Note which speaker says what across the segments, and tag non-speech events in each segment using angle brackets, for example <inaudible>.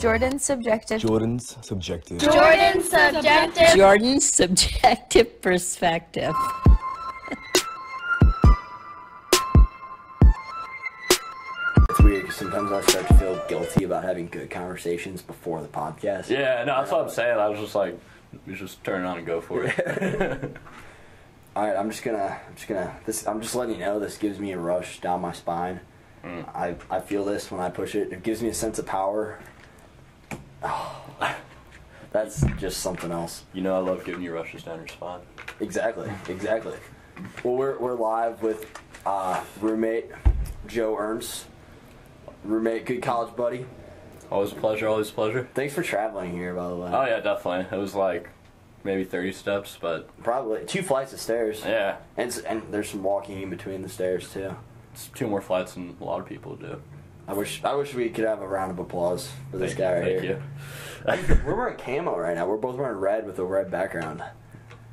Speaker 1: Jordan's subjective.
Speaker 2: Jordan's subjective.
Speaker 3: Jordan's subjective.
Speaker 4: Jordan's subjective <laughs> perspective.
Speaker 5: It's weird because sometimes I start to feel guilty about having good conversations before the podcast.
Speaker 6: Yeah, no, that's what I'm saying. I was just like, we just turn it on and go for it. <laughs>
Speaker 5: All right, I'm just gonna, I'm just gonna, this, I'm just letting you know this gives me a rush down my spine.
Speaker 6: Mm.
Speaker 5: I, I feel this when I push it. It gives me a sense of power. Oh, <laughs> that's just something else.
Speaker 6: you know, I love giving you rushes down your spine.
Speaker 5: Exactly, exactly. Well, we're, we're live with uh, roommate Joe Ernst, roommate, good college buddy.
Speaker 6: Always a pleasure. Always a pleasure.
Speaker 5: Thanks for traveling here, by the way.
Speaker 6: Oh yeah, definitely. It was like maybe 30 steps, but
Speaker 5: Probably two flights of stairs.
Speaker 6: yeah,
Speaker 5: And, and there's some walking in between the stairs too.
Speaker 6: it's two more flights than a lot of people do.
Speaker 5: I wish I wish we could have a round of applause for this
Speaker 6: Thank
Speaker 5: guy
Speaker 6: you,
Speaker 5: right
Speaker 6: thank
Speaker 5: here. <laughs> We're wearing camo right now. We're both wearing red with a red background.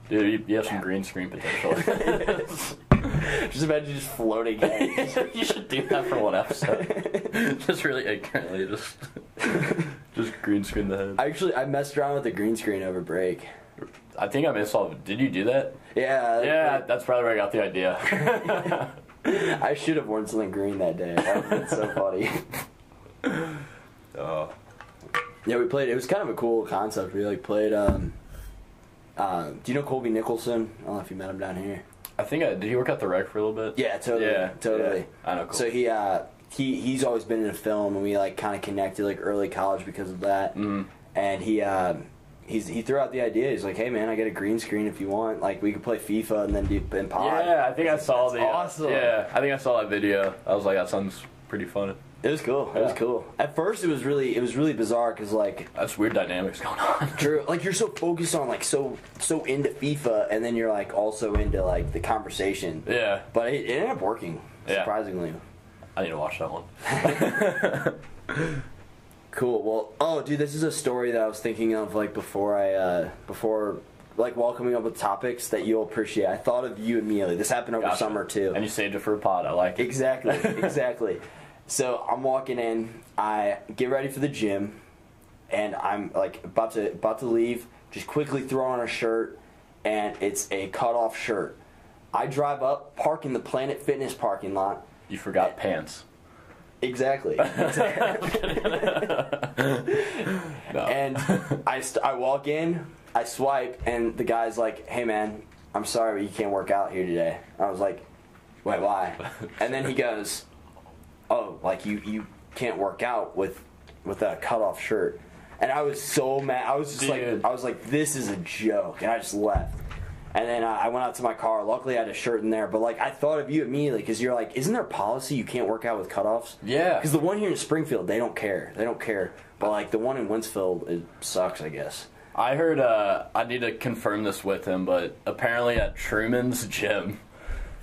Speaker 6: dude. You, you have some green screen potential. <laughs> <laughs>
Speaker 5: Just imagine just floating. in.
Speaker 6: you should do that for one episode. just really ignorantly, just just green screen the head.
Speaker 5: I actually I messed around with the green screen over break.
Speaker 6: I think I missed all. Did you do that?
Speaker 5: Yeah.
Speaker 6: Yeah, that's probably where I got the idea.
Speaker 5: I should have worn something green that day. That would have been so <laughs> funny.
Speaker 6: oh,
Speaker 5: Yeah, we played. It was kind of a cool concept. We like played. Um, uh, do you know Colby Nicholson? I don't know if you met him down here.
Speaker 6: I think I did. He work at the rec for a little bit.
Speaker 5: Yeah, totally.
Speaker 6: Yeah,
Speaker 5: totally.
Speaker 6: yeah. I know. Cool.
Speaker 5: So he uh, he he's always been in a film, and we like kind of connected like early college because of that.
Speaker 6: Mhm.
Speaker 5: And he uh, he's he threw out the idea. He's like, "Hey man, I got a green screen if you want. Like we could play FIFA and then do and pod."
Speaker 6: Yeah, I think I saw the.
Speaker 5: Uh, awesome.
Speaker 6: Yeah, I think I saw that video. I was like, that sounds pretty fun.
Speaker 5: It was cool. It was cool. At first, it was really it was really bizarre because like
Speaker 6: That's weird dynamics going on. <laughs>
Speaker 5: True. Like you're so focused on like so so into FIFA, and then you're like also into like the conversation.
Speaker 6: yeah,
Speaker 5: But it, it ended up working
Speaker 6: Yeah.
Speaker 5: surprisingly.
Speaker 6: I need to watch that one. <laughs> <laughs>
Speaker 5: Cool. Well, oh, dude, this is a story that I was thinking of like before I uh before like while coming up with topics that you'll appreciate. I thought of you immediately. This happened over
Speaker 6: Gotcha.
Speaker 5: summer too.
Speaker 6: And you saved it for a pod. I like it.
Speaker 5: Exactly, <laughs> exactly. So I'm walking in. I get ready for the gym, and I'm like about to about to leave. Just quickly throw on a shirt, and it's a cut off shirt. I drive up, park in the Planet Fitness parking lot.
Speaker 6: You forgot pants.
Speaker 5: Exactly. <laughs> And I, st- I walk in, I swipe, and the guy's like, "Hey man, I'm sorry, but you can't work out here today." I was like, "Wait, why?" And then he goes, "Oh, like you you can't work out with with a cut off shirt." And I was so mad. I was just
Speaker 6: Dude.
Speaker 5: like, I was like, "This is a joke," and I just left. And then uh, I went out to my car. Luckily, I had a shirt in there. But like, I thought of you immediately because you're like, "Isn't there a policy you can't work out with cutoffs?"
Speaker 6: Yeah.
Speaker 5: Because the one here in Springfield, they don't care. They don't care. But like the one in Winsfield, it sucks. I guess.
Speaker 6: I heard. Uh, I need to confirm this with him, but apparently at Truman's gym,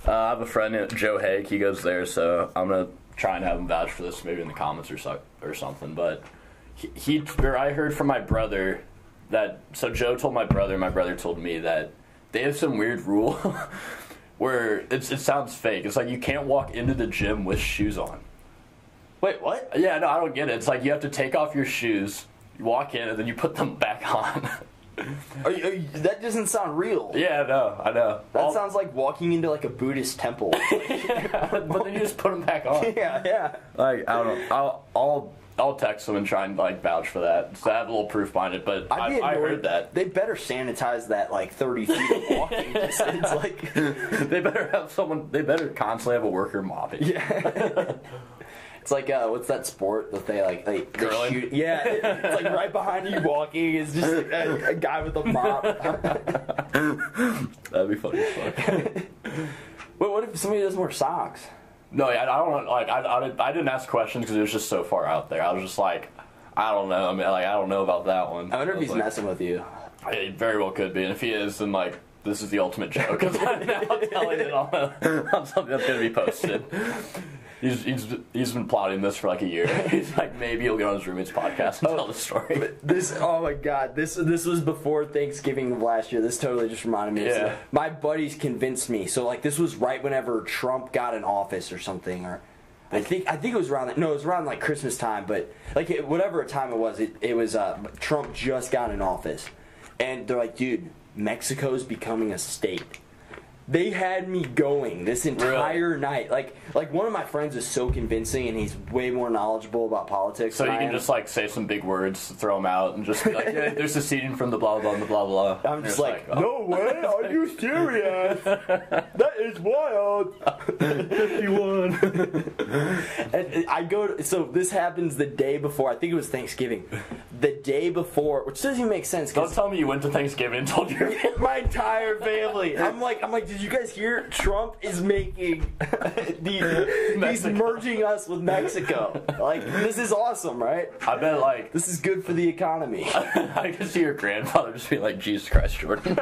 Speaker 6: uh, I have a friend named Joe Hake. He goes there, so I'm gonna try and have him vouch for this, maybe in the comments or so, or something. But he, he, or I heard from my brother that. So Joe told my brother. My brother told me that they have some weird rule <laughs> where it's, it sounds fake. It's like you can't walk into the gym with shoes on.
Speaker 5: Wait, what?
Speaker 6: Yeah, no, I don't get it. It's like you have to take off your shoes, you walk in, and then you put them <laughs> back on.
Speaker 5: Are you, are you- that doesn't sound real.
Speaker 6: yeah, no, I know.
Speaker 5: That
Speaker 6: All-
Speaker 5: sounds like walking into like a Buddhist temple. <laughs>
Speaker 6: but then you just put them back on.
Speaker 5: yeah, yeah.
Speaker 6: Like I don't know. I'll I'll I'll text them and try and like vouch for that. So I have a little proof behind it. But I, I, heard that
Speaker 5: They better sanitize that like 30 feet of walking <laughs> distance. Like, <laughs>
Speaker 6: they better have someone. They better constantly have a worker mopping.
Speaker 5: yeah. <laughs> It's like uh, what's that sport that they like they, they shoot? Yeah, it's like right behind you walking is just like a, a guy with a mop.
Speaker 6: That'd be funny as fuck.
Speaker 5: Wait, what if somebody doesn't wear socks?
Speaker 6: No, yeah, I don't like. I, I, I didn't ask questions because it was just so far out there. I was just like, I don't know. I mean, like I don't know about that one.
Speaker 5: I wonder if he's
Speaker 6: like,
Speaker 5: messing with you.
Speaker 6: It very well could be, and if he is, then like this is the ultimate joke. I'm now telling it on, on something that's going to be posted. He's, he's he's been plotting this for like a year. <laughs> He's like maybe he'll get on his roommate's podcast and tell the story.
Speaker 5: This oh my god this this was before Thanksgiving of last year. This totally just reminded me.
Speaker 6: Yeah.
Speaker 5: my buddies convinced me. So like this was right whenever Trump got in office or something, or I think I think it was around that. No, it was around like Christmas time, but like it, whatever time it was, it, it was uh, Trump just got in office, and they're like, dude, Mexico's becoming a state. They had me going this entire night. Like like one of my friends is so convincing, and he's way more knowledgeable about politics.
Speaker 6: So you can just like say some big words, throw them out, and just be like, yeah, "There's seceding from the blah blah blah blah blah."
Speaker 5: I'm
Speaker 6: And
Speaker 5: just
Speaker 6: it's
Speaker 5: like,
Speaker 6: oh.
Speaker 5: no way, are you <laughs> serious? that is wild. 51. <laughs> and I go, to, so this happens the day before, I think it was Thanksgiving. The day before, which doesn't even make sense
Speaker 6: Don't tell me you went to Thanksgiving and told your <laughs>
Speaker 5: my entire family. I'm like, I'm like, did you guys hear? Trump is making <laughs> the, <laughs> he's merging us with Mexico. Like, this is awesome, right?
Speaker 6: I bet like
Speaker 5: This is good for the economy.
Speaker 6: I can see your grandfather just being like, "Jesus Christ, Jordan."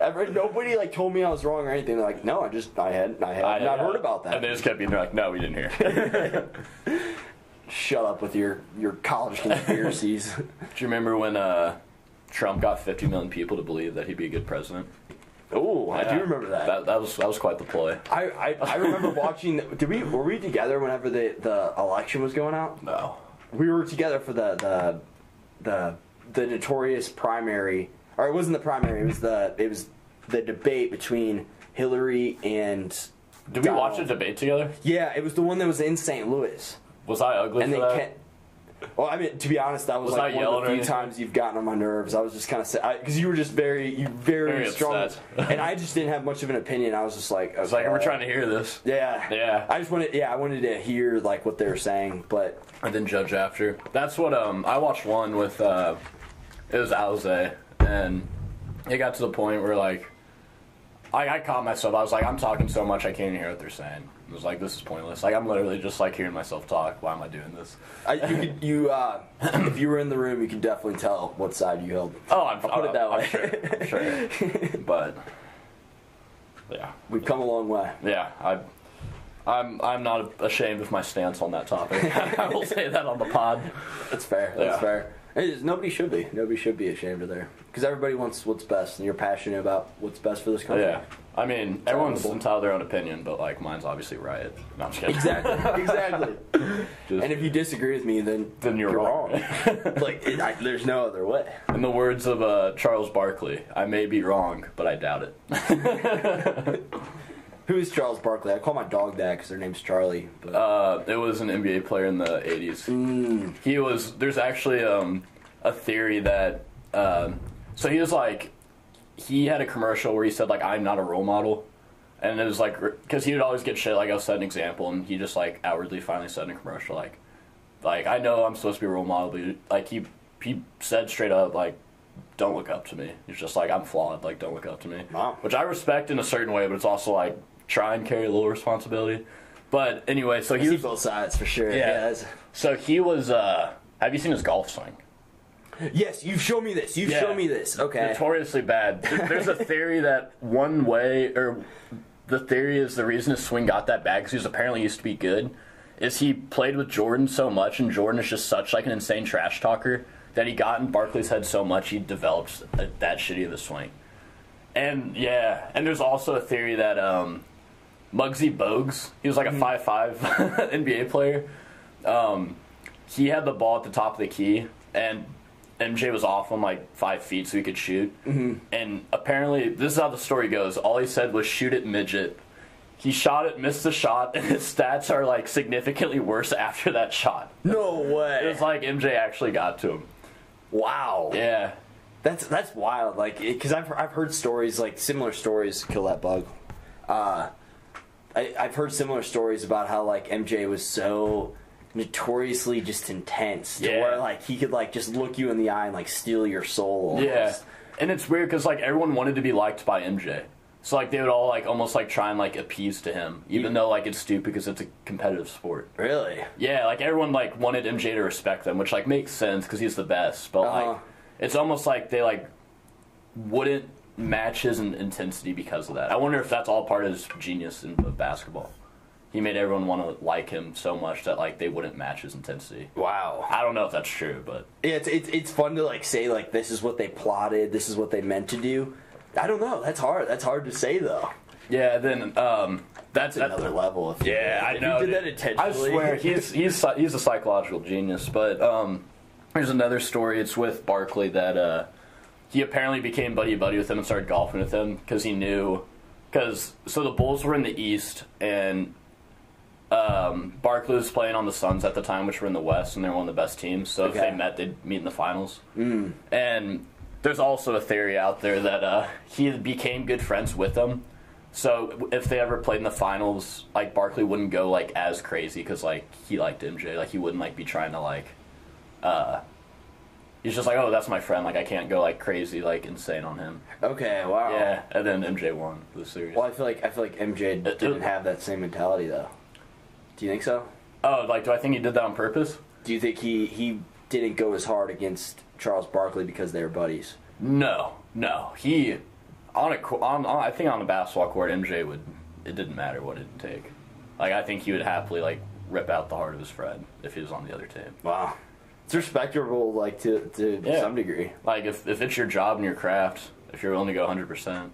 Speaker 5: Ever, nobody like told me I was wrong or anything. They're like, no, I just I had I had
Speaker 6: I
Speaker 5: not heard about that.
Speaker 6: And they just kept being like, "No, we didn't hear."
Speaker 5: Shut up with your your college conspiracies. <laughs>
Speaker 6: Do you remember when uh, Trump got 50 million people to believe that he'd be a good president?
Speaker 5: oh, I do remember that.
Speaker 6: That, that was that was quite the ploy.
Speaker 5: I, I I remember <laughs> watching. Did we were we together whenever the the election was going out?
Speaker 6: No.
Speaker 5: We were together for the the the the notorious primary, or it wasn't the primary. It was the it was the debate between Hillary and.
Speaker 6: Did we watch a debate together?
Speaker 5: Yeah, it was the one that was in St. Louis.
Speaker 6: Was I ugly
Speaker 5: and they
Speaker 6: that?
Speaker 5: can't. Well, I mean, to be honest, that was,
Speaker 6: Was
Speaker 5: like
Speaker 6: I
Speaker 5: one of the few times you've gotten on my nerves. I was just kind of because you were just very, you very,
Speaker 6: Very
Speaker 5: strong, <laughs> and I just didn't have much of an opinion. I was just like,
Speaker 6: It's like we're trying to hear this,
Speaker 5: yeah,
Speaker 6: Yeah.
Speaker 5: I just wanted, yeah, I wanted to hear like what they were saying, but
Speaker 6: and then judge after. That's what um I watched one with uh it was Alize, and it got to the point where like I, I caught myself. I was like, I'm talking so much I can't even hear what they're saying. It was like this is pointless. Like I'm literally just like hearing myself talk. Why am I doing this?
Speaker 5: I, you could, you, uh, if you were in the room, you could definitely tell what side you held.
Speaker 6: Oh, I'm,
Speaker 5: I'll put it that
Speaker 6: I'm
Speaker 5: way.
Speaker 6: sure. I'm sure. <laughs> But yeah,
Speaker 5: We've come a long way.
Speaker 6: yeah, I. I'm I'm not ashamed of my stance on that topic. <laughs> I will say that on the pod.
Speaker 5: That's fair. That's
Speaker 6: Yeah.
Speaker 5: fair. Is, nobody should be. Nobody should be ashamed of there because everybody wants what's best, and you're passionate about what's best for this country.
Speaker 6: Yeah, I mean everyone's
Speaker 5: Terrible.
Speaker 6: entitled to their own opinion, but like mine's obviously right. No, I'm just kidding.
Speaker 5: Exactly. <laughs> exactly.
Speaker 6: Just-
Speaker 5: And if you disagree with me, then
Speaker 6: then you're, wrong. <laughs>
Speaker 5: like, it, I, there's no other way.
Speaker 6: In the words of uh, Charles Barkley, I may be wrong, but I doubt it. <laughs>
Speaker 5: Who is Charles Barkley? I call my dog that because their name's Charlie. But
Speaker 6: Uh, it was an NBA player in the '80s.
Speaker 5: Mm.
Speaker 6: He was. There's actually um, a theory that. Um, so he was like, he had a commercial where he said like, "I'm not a role model," and it was like because he would always get shit like, "I'll set an example," and he just like outwardly finally said in a commercial like, like I know I'm supposed to be a role model, but like he he said straight up like. Don't look up to me. He's just like I'm flawed. Like don't look up to me.
Speaker 5: Wow.
Speaker 6: Which I respect in a certain way, but it's also like try and carry a little responsibility. But anyway, so he was
Speaker 5: both sides for sure.
Speaker 6: Yeah.
Speaker 5: that's-
Speaker 6: so he was. uh Have you seen his golf swing?
Speaker 5: Yes, you've shown me this. You've
Speaker 6: Yeah.
Speaker 5: shown me this. Okay.
Speaker 6: Notoriously bad. There's a <laughs> theory that one way, or the theory is the reason his swing got that bad because he was apparently used to be good. Is he played with Jordan so much, and Jordan is just such like an insane trash talker that he got in Barkley's head so much he developed a, that shitty of a swing. And yeah, and there's also a theory that um, Muggsy Bogues, he was like a five five <laughs> NBA player. Um, he had the ball at the top of the key, and MJ was off on like five feet so he could shoot. Mm-hmm. And apparently, this is how the story goes. All he said was shoot it midget. He shot it, missed the shot, <laughs> and his stats are like significantly worse <laughs> after that shot.
Speaker 5: No way.
Speaker 6: It was like MJ actually got to him.
Speaker 5: wow.
Speaker 6: Yeah.
Speaker 5: That's that's wild. Like, because I've I've heard stories like similar stories. Kill that bug. Uh, I, I've heard similar stories about how like MJ was so notoriously just intense to
Speaker 6: Yeah.
Speaker 5: where like he could like just look you in the eye and like steal your soul. Almost.
Speaker 6: Yeah, and it's weird because like everyone wanted to be liked by MJ, so like they would all like almost like try and like appease to him, even though like it's stupid because it's a competitive sport.
Speaker 5: Really.
Speaker 6: Yeah, like everyone like wanted MJ to respect them, which like makes sense because he's the best. But
Speaker 5: Uh-huh.
Speaker 6: like, it's almost like they like wouldn't match his in- intensity because of that. I wonder if that's all part of his genius in of basketball. He made everyone want to like him so much that like they wouldn't match his intensity.
Speaker 5: Wow.
Speaker 6: I don't know if that's true, but
Speaker 5: Yeah, it's, it's it's fun to like say like this is what they plotted, this is what they meant to do. I don't know. That's hard. That's hard to say though.
Speaker 6: Yeah, then um, That's
Speaker 5: another level. If you-
Speaker 6: Yeah, I
Speaker 5: if
Speaker 6: know.
Speaker 5: You did that
Speaker 6: dude.
Speaker 5: intentionally.
Speaker 6: I swear, he's he's he's a psychological genius. But um, there's another story. It's with Barkley that uh, he apparently became buddy buddy with him and started golfing with him because he knew. Because so the Bulls were in the East and um, Barkley was playing on the Suns at the time, which were in the West, and they're one of the best teams. So if they met, they'd meet in the finals. Mm. And there's also a theory out there that uh, he became good friends with them. So if they ever played in the finals, like Barkley wouldn't go like as crazy because like he liked MJ, like he wouldn't like be trying to like. Uh, he's just like, oh, that's my friend. Like I can't go like crazy, like insane on him.
Speaker 5: okay, wow.
Speaker 6: Yeah, and then MJ won the series.
Speaker 5: Well, I feel like I feel like MJ
Speaker 6: It-
Speaker 5: uh,
Speaker 6: didn't
Speaker 5: have that same mentality though. Do you think so?
Speaker 6: Oh, like do I think he did that on purpose?
Speaker 5: Do you think he he didn't go as hard against Charles Barkley because they were buddies?
Speaker 6: No, no. He on a co- on, on I think on the basketball court, MJ would. It didn't matter what it'd take. Like I think he would happily like rip out the heart of his friend if he was on the other team.
Speaker 5: Wow. It's respectable, like to to
Speaker 6: Yeah.
Speaker 5: some degree.
Speaker 6: Like if if it's your job and your craft, if you're willing to go 100, percent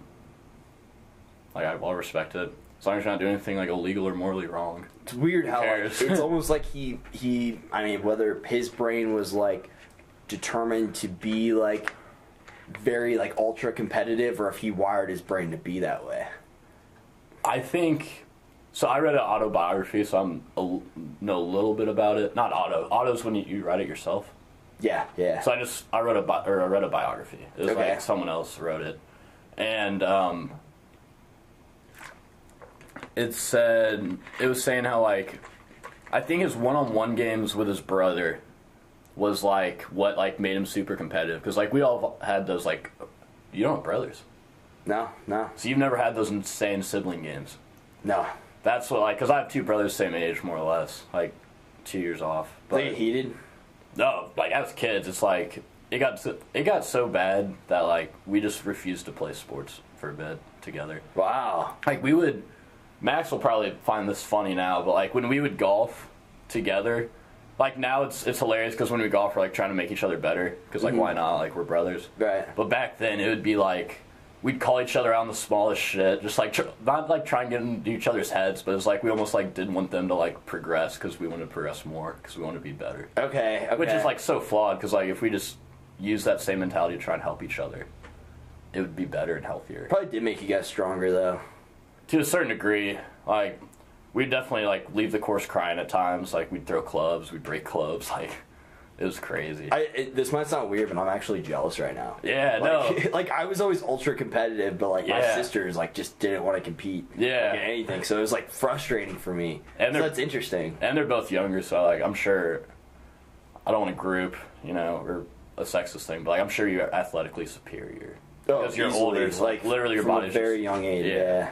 Speaker 6: like I, I'll respect it as long as you're not doing anything like illegal or morally wrong.
Speaker 5: It's weird how like, it's <laughs> almost like he he. I mean, whether his brain was like determined to be like very like ultra competitive, or if he wired his brain to be that way.
Speaker 6: I think. So I read an autobiography, so I'm a, know a little bit about it. Not auto. Auto's when you, you write it yourself.
Speaker 5: Yeah, yeah.
Speaker 6: So I just I wrote a bi- or I read a biography. It was
Speaker 5: Okay.
Speaker 6: like someone else wrote it, and um, it said it was saying how like I think his one-on-one games with his brother was like what like made him super competitive because like we all had those like you don't have brothers,
Speaker 5: no, no,
Speaker 6: so you've never had those insane sibling games.
Speaker 5: no.
Speaker 6: That's what like because I have two brothers same age more or less like two years off.
Speaker 5: They heated.
Speaker 6: No, like as kids, it's like it got so, it got so bad that like we just refused to play sports for a bit together.
Speaker 5: Wow.
Speaker 6: Like we would, Max will probably find this funny now, but like when we would golf together, like now it's it's hilarious because when we golf, we're like trying to make each other better because like mm-hmm. why not? Like we're brothers.
Speaker 5: Right.
Speaker 6: But back then, it would be like we'd call each other out on the smallest shit, just like tr- not like trying to get into each other's heads, but it's like we almost like didn't want them to like progress because we wanted to progress more because we wanted to be better
Speaker 5: Okay. okay.
Speaker 6: which is like so flawed because like if we just use that same mentality to try and help each other it would be better and healthier
Speaker 5: probably did make you guys stronger though.
Speaker 6: to a certain degree like we'd definitely like leave the course crying at times like we'd throw clubs we'd break clubs <laughs> like it was crazy
Speaker 5: I it, this might sound weird, but I'm actually jealous right now.
Speaker 6: yeah
Speaker 5: Like,
Speaker 6: no <laughs>
Speaker 5: like I was always ultra competitive, but like my sisters like just didn't want to compete.
Speaker 6: Yeah.
Speaker 5: like, anything. So it was like frustrating for me.
Speaker 6: And
Speaker 5: so that's interesting.
Speaker 6: and they're both younger so like i'm sure i don't want to group you know or a sexist thing but like i'm sure you're athletically superior because you're
Speaker 5: Oh, Easily,
Speaker 6: older so, like literally your body's
Speaker 5: very
Speaker 6: just-
Speaker 5: young age.
Speaker 6: Yeah.
Speaker 5: Yeah,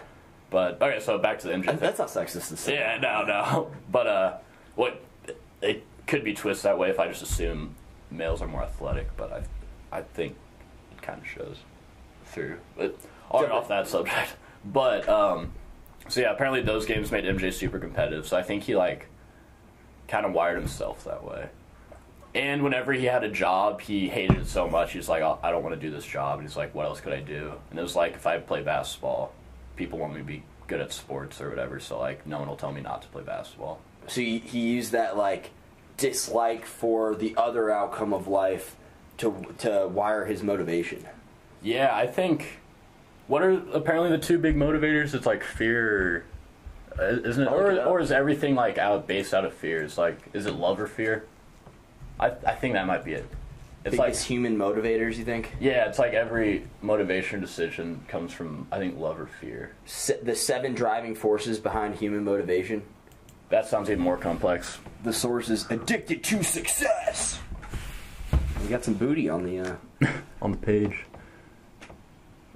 Speaker 6: but okay so back to the MJ
Speaker 5: that's not sexist to say.
Speaker 6: Yeah, no, no. <laughs> But uh, what it could be twisted that way if I just assume males are more athletic, but I, I think it kind of shows through. But get off that subject. <laughs> But um, so yeah, apparently those games made MJ super competitive. So I think he like kind of wired himself that way. And whenever he had a job, he hated it so much. He's like, "Oh, I don't want to do this job. And he's like, what else could I do? And it was like, if I play basketball, people want me to be good at sports or whatever. So like, no one will tell me not to play basketball.
Speaker 5: So he used that like dislike for the other outcome of life to to wire his motivation.
Speaker 6: Yeah, I think. What are apparently the two big motivators? It's like fear, uh, isn't it? Or, or is everything like out based out of fear? It's like, is it love or fear? I I think that might be it. It's like
Speaker 5: human motivators, you think?
Speaker 6: yeah, it's like every motivation decision comes from I think love or fear.
Speaker 5: Se- the seven driving forces behind human motivation.
Speaker 6: That sounds even more complex.
Speaker 5: The source is addicted to success. We got some booty on the. Uh... <laughs>
Speaker 6: on the page.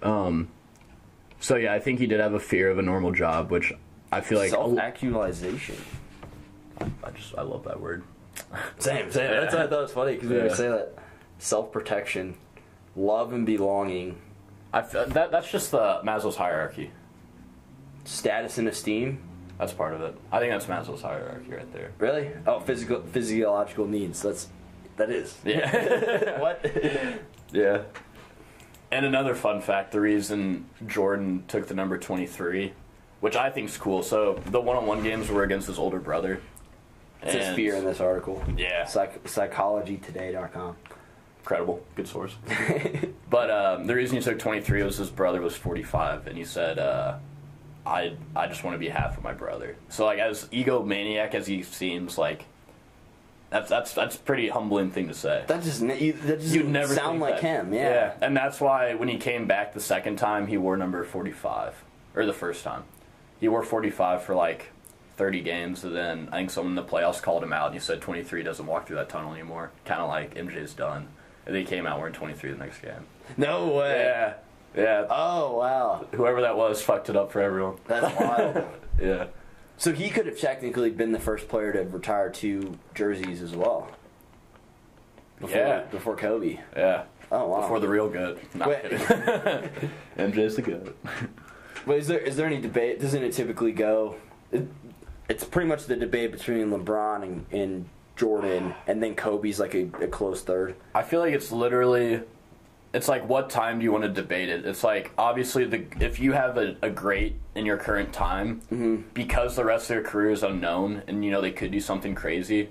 Speaker 6: Um. So yeah, I think he did have a fear of a normal job, which I feel like
Speaker 5: Self-actualization.
Speaker 6: I just I love that word.
Speaker 5: Same, same. That's what I thought was funny because we
Speaker 6: Yeah.
Speaker 5: always say that. Self-protection, love and belonging,
Speaker 6: I f- that that's just the Maslow's hierarchy.
Speaker 5: status and esteem.
Speaker 6: That's part of it. I think that's Maslow's hierarchy right there.
Speaker 5: Really? Oh, physical, physiological needs. That's that is. <laughs>
Speaker 6: Yeah. <laughs>
Speaker 5: what? <laughs>
Speaker 6: yeah. And another fun fact: the reason Jordan took the number twenty-three which I think is cool. So the one-on-one games were against his older brother.
Speaker 5: It says
Speaker 6: And-
Speaker 5: fear in this article.
Speaker 6: Yeah,
Speaker 5: Psych- psychologytoday.com.
Speaker 6: credible, good source. but um, the reason he took 23 was his brother was 45, and he said, uh, "I I just want to be half of my brother." So like as egomaniac as he seems, like that's that's that's a pretty humbling thing to say.
Speaker 5: That just you, that just
Speaker 6: You'd never
Speaker 5: sound like
Speaker 6: that.
Speaker 5: him. Yeah.
Speaker 6: yeah, and that's why when he came back the second time, he wore number 45, or the first time, he wore 45 for like 30 games, and then I think someone in the playoffs called him out, and he said 23 doesn't walk through that tunnel anymore, kind of like MJ's done, and he came out wearing 23 the next game.
Speaker 5: No way.
Speaker 6: Yeah, yeah.
Speaker 5: Oh wow,
Speaker 6: Whoever that was fucked it up for everyone.
Speaker 5: that's wild. <laughs>
Speaker 6: Yeah,
Speaker 5: so he could have technically been the first player to retire two jerseys as well. Before,
Speaker 6: Yeah.
Speaker 5: Before Kobe.
Speaker 6: yeah.
Speaker 5: Oh wow.
Speaker 6: Before the real good. Not
Speaker 5: Wait.
Speaker 6: MJ's <laughs> the good. <laughs>
Speaker 5: But is there is there any debate? Doesn't it typically go? It, it's pretty much the debate between LeBron and, and Jordan, and then Kobe's like a, a close third.
Speaker 6: I feel like it's literally it's like what time do you want to debate it? It's like obviously the if you have a, a great in your current time because the rest of your career is unknown and you know they could do something crazy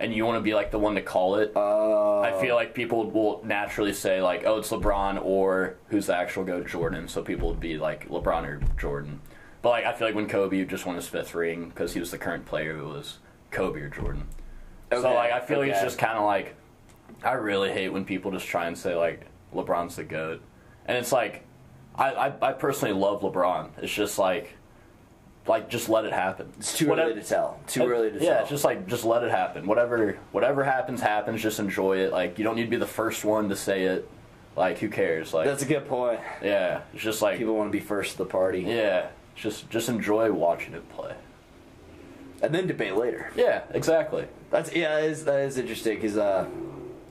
Speaker 6: and you want to be like the one to call it.
Speaker 5: Uh,
Speaker 6: I feel like people will naturally say like, "Oh, it's LeBron," or "Who's the actual go Jordan?" So people would be like LeBron or Jordan. But like, I feel like when Kobe just won his fifth ring because he was the current player, it was Kobe or Jordan. So like, I feel like it's just kind of like, I really hate when people just try and say like LeBron's the goat, and it's like, I I, I personally love LeBron. It's just like, like just let it happen.
Speaker 5: it's too
Speaker 6: Whatever-
Speaker 5: early to tell. Too early to
Speaker 6: yeah,
Speaker 5: tell.
Speaker 6: it's just like just let it happen. Whatever whatever happens, happens. Just enjoy it. Like you don't need to be the first one to say it. Like who cares? Like
Speaker 5: That's a good point.
Speaker 6: yeah, it's just like
Speaker 5: People want to be first to the party,
Speaker 6: yeah, just just enjoy watching it play.
Speaker 5: and then debate later.
Speaker 6: Yeah, exactly.
Speaker 5: That's yeah, that is, that is interesting because uh,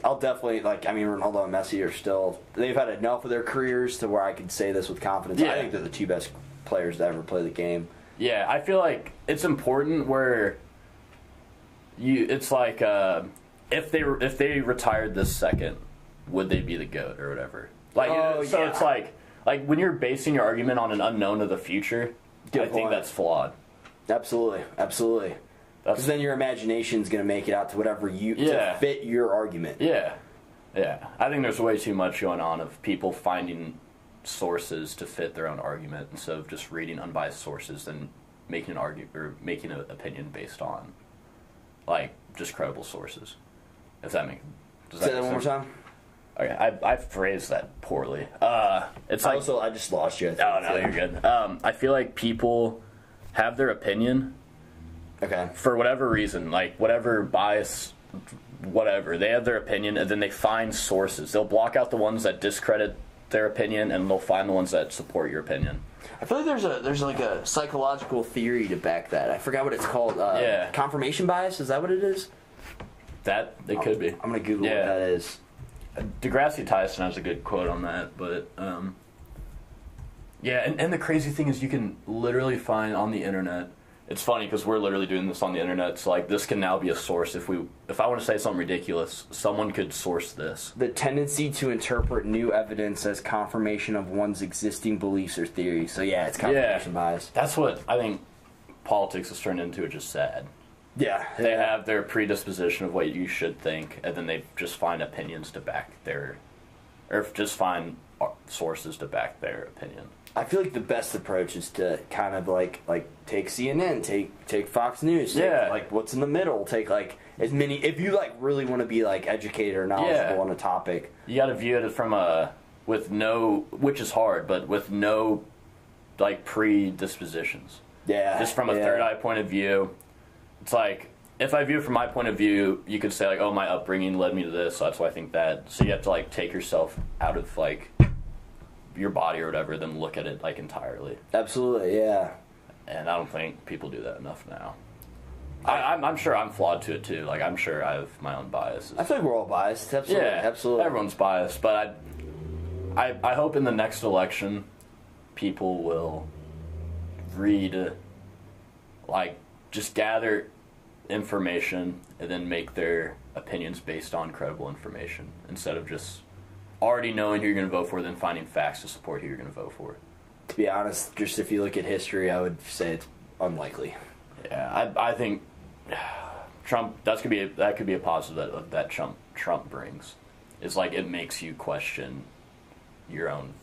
Speaker 5: I'll definitely like. I mean, Ronaldo and Messi are still they've had enough of their careers to where I could say this with confidence.
Speaker 6: Yeah.
Speaker 5: I think they're the two best players to ever play the game.
Speaker 6: Yeah, I feel like it's important where you. It's like uh, if they were if they retired this second, would they be the goat or whatever? Like
Speaker 5: Oh,
Speaker 6: so,
Speaker 5: yeah.
Speaker 6: it's like like when you're basing your argument on an unknown of the future.
Speaker 5: Good
Speaker 6: I think that's flawed.
Speaker 5: Absolutely, absolutely. Because then your imagination's going to make it out to whatever you
Speaker 6: Yeah.
Speaker 5: to fit your argument.
Speaker 6: Yeah, yeah. I think there's way too much going on of people finding sources to fit their own argument instead of just reading unbiased sources and making an argument or making an opinion based on like just credible sources. If that makes does
Speaker 5: Say that
Speaker 6: make
Speaker 5: one more time.
Speaker 6: Okay, I I phrased that poorly. Uh, it's like
Speaker 5: also, I just lost you. I
Speaker 6: no, no, you're good. Um, I feel like people have their opinion
Speaker 5: Okay.
Speaker 6: for whatever reason, like whatever bias, whatever, they have their opinion and then they find sources. They'll block out the ones that discredit their opinion and they'll find the ones that support your opinion.
Speaker 5: I feel like there's a there's like a psychological theory to back that. I forgot what it's called. Uh,
Speaker 6: Yeah.
Speaker 5: Confirmation bias. Is that what it is?
Speaker 6: That they could be.
Speaker 5: I'm gonna Google
Speaker 6: Yeah.
Speaker 5: what that is.
Speaker 6: deGrasse Tyson has a good quote on that, but um, yeah, and, and the crazy thing is you can literally find on the internet. It's funny because we're literally doing this on the internet, so like this can now be a source. If we, if I want to say something ridiculous, someone could source this.
Speaker 5: The tendency to interpret new evidence as confirmation of one's existing beliefs or theories. So yeah, it's confirmation bias.
Speaker 6: That's what I think politics has turned into. It's just sad.
Speaker 5: Yeah,
Speaker 6: They have their predisposition of what you should think, and then they just find opinions to back their, or just find uh, sources to back their opinion.
Speaker 5: I feel like the best approach is to kind of like like take CNN, take take Fox News, take,
Speaker 6: Yeah.
Speaker 5: like what's in the middle, take like as many. If you like really want to be like educated or knowledgeable
Speaker 6: Yeah.
Speaker 5: on a topic,
Speaker 6: You got to view it from a with no, which is hard, but with no like predispositions.
Speaker 5: yeah,
Speaker 6: Just from a
Speaker 5: yeah.
Speaker 6: third eye point of view, it's like if I view it from my point of view, you could say like, "Oh, my upbringing led me to this, so that's why I think that." So you have to like take yourself out of like your body or whatever, then look at it like entirely.
Speaker 5: Absolutely, yeah.
Speaker 6: And I don't think people do that enough now. I, I'm, I'm sure I'm flawed to it too. Like I'm sure I have my own biases.
Speaker 5: I feel like we're all biased. Absolutely,
Speaker 6: yeah,
Speaker 5: absolutely.
Speaker 6: Everyone's biased, but I, I, I hope in the next election, people will read, like, just gather information and then make their opinions based on credible information instead of just already knowing who you're going to vote for, then finding facts to support who you're going to vote for.
Speaker 5: To be honest, just if you look at history, I would say it's unlikely.
Speaker 6: Yeah, I, I think <sighs> Trump. That's could be a, that could be a positive that uh, that Trump Trump brings. Is like it makes you question your own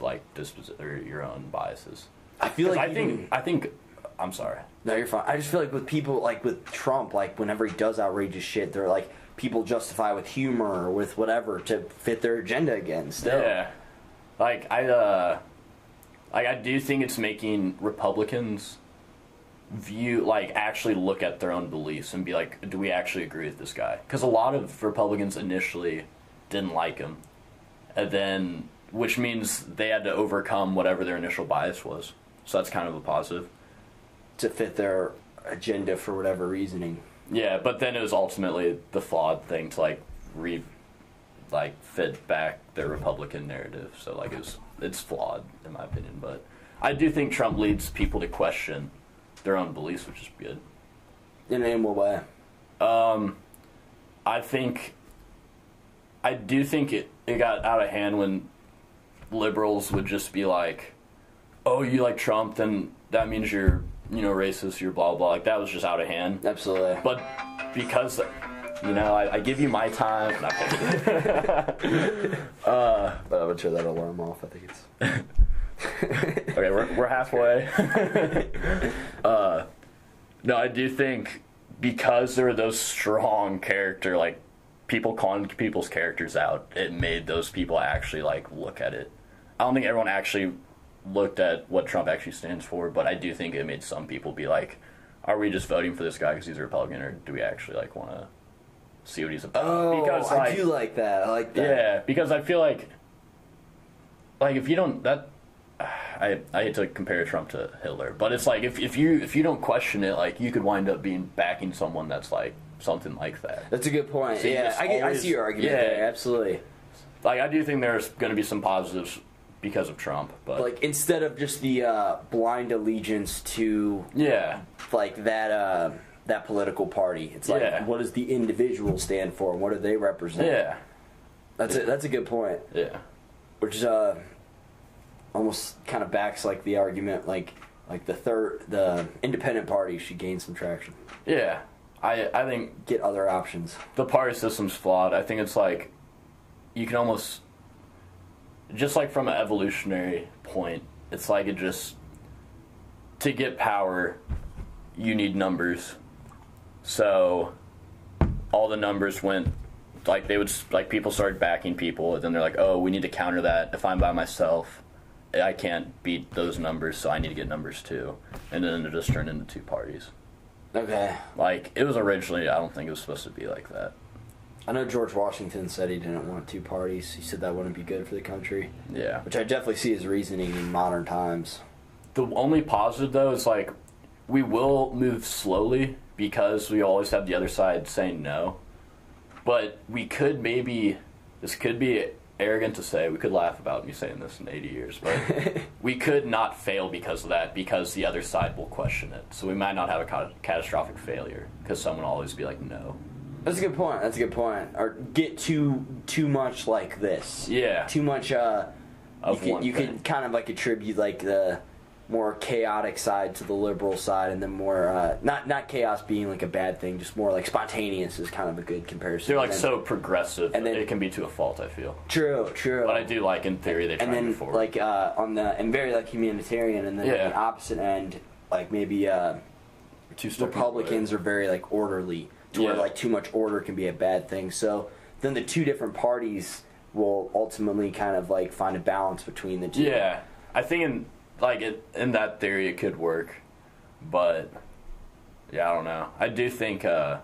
Speaker 6: like disposi- or your own biases.
Speaker 5: I feel like
Speaker 6: I think I think I'm sorry.
Speaker 5: No, you're fine. I just feel like with people like with Trump, like whenever he does outrageous shit, they're like people justify with humor or with whatever to fit their agenda again. Still,
Speaker 6: Yeah, like I uh, like I do think it's making Republicans view like actually look at their own beliefs and be like, do we actually agree with this guy? Because a lot of Republicans initially didn't like him, and then which means they had to overcome whatever their initial bias was. So that's kind of a positive.
Speaker 5: to fit their agenda for whatever reasoning.
Speaker 6: Yeah, but then it was ultimately the flawed thing to like re like fit back their Republican narrative. So like it's it's flawed in my opinion, but I do think Trump leads people to question their own beliefs, which is good.
Speaker 5: In an what way?
Speaker 6: Um, I think I do think it it got out of hand when liberals would just be like, "Oh, you like Trump, then that means you're you know racist, you're blah blah." Like that was just out of hand.
Speaker 5: Absolutely.
Speaker 6: But because you know, I, I give you my time. Not kidding. <laughs> <laughs>
Speaker 5: but I would turn that alarm off. I think it's. <laughs>
Speaker 6: okay, we're we're halfway. uh, no, I do think because there were those strong character like people calling people's characters out, it made those people actually like look at it. I don't think everyone actually looked at what Trump actually stands for, but I do think it made some people be like, "Are we just voting for this guy because he's a Republican, or do we actually like want to see what he's about?"
Speaker 5: Oh,
Speaker 6: because
Speaker 5: I do like that. I like that.
Speaker 6: yeah, because I feel like, like if you don't that, I I hate to compare Trump to Hitler, but it's like if if you if you don't question it, like you could wind up being backing someone that's like something like that.
Speaker 5: That's a good point.
Speaker 6: So
Speaker 5: yeah, I, get, I see your argument
Speaker 6: yeah.
Speaker 5: there. Absolutely.
Speaker 6: Like I do think there's going to be some positives because of Trump, but
Speaker 5: Like instead of just the uh, blind allegiance to
Speaker 6: yeah,
Speaker 5: like that uh, that political party, it's like
Speaker 6: Yeah.
Speaker 5: what does the individual stand for? and What do they represent?
Speaker 6: yeah,
Speaker 5: That's a, that's a good point.
Speaker 6: yeah,
Speaker 5: which uh, almost kind of backs like the argument like like the third the independent party should gain some traction
Speaker 6: yeah. I I think
Speaker 5: get other options
Speaker 6: the party system's flawed. I think it's like you can almost just like from an evolutionary point, it's like it just to get power you need numbers. So all the numbers went like they would like people started backing people and then they're like, "Oh, we need to counter that. If I'm by myself, I can't beat those numbers, so I need to get numbers too." And then it just turned into two parties.
Speaker 5: okay
Speaker 6: Like it was originally, I don't think it was supposed to be like that.
Speaker 5: I know george washington said he didn't want two parties he said that wouldn't be good for the country
Speaker 6: Yeah.
Speaker 5: which i definitely see as reasoning in modern times
Speaker 6: The only positive though is like we will move slowly because we always have the other side saying no. But we could maybe this could be arrogant to say. We could laugh about me saying this in 80 years, but <laughs> we could not fail because of that because the other side will question it. So we might not have a catastrophic failure because someone will always be like no.
Speaker 5: That's a good point that's a good point or get too too much like this
Speaker 6: Yeah.
Speaker 5: too much uh
Speaker 6: Of
Speaker 5: you
Speaker 6: one
Speaker 5: can, you
Speaker 6: thing.
Speaker 5: can kind of like attribute like the more chaotic side to the liberal side and then more uh, not not chaos being like a bad thing just more like spontaneous is kind of a good comparison
Speaker 6: They're like
Speaker 5: And then-
Speaker 6: so progressive
Speaker 5: and then-
Speaker 6: it can be to a fault, I feel.
Speaker 5: true true
Speaker 6: But I do like in theory they try
Speaker 5: and then
Speaker 6: move forward.
Speaker 5: like uh, on the and very like humanitarian and then
Speaker 6: Yeah.
Speaker 5: the opposite end like maybe uh,
Speaker 6: Two
Speaker 5: republicans are very like orderly to where like too much order can be a bad thing so then the two different parties will ultimately kind of like find a balance between the two
Speaker 6: Yeah, I think in like it, in that theory it could work, but yeah, I don't know. I do think uh,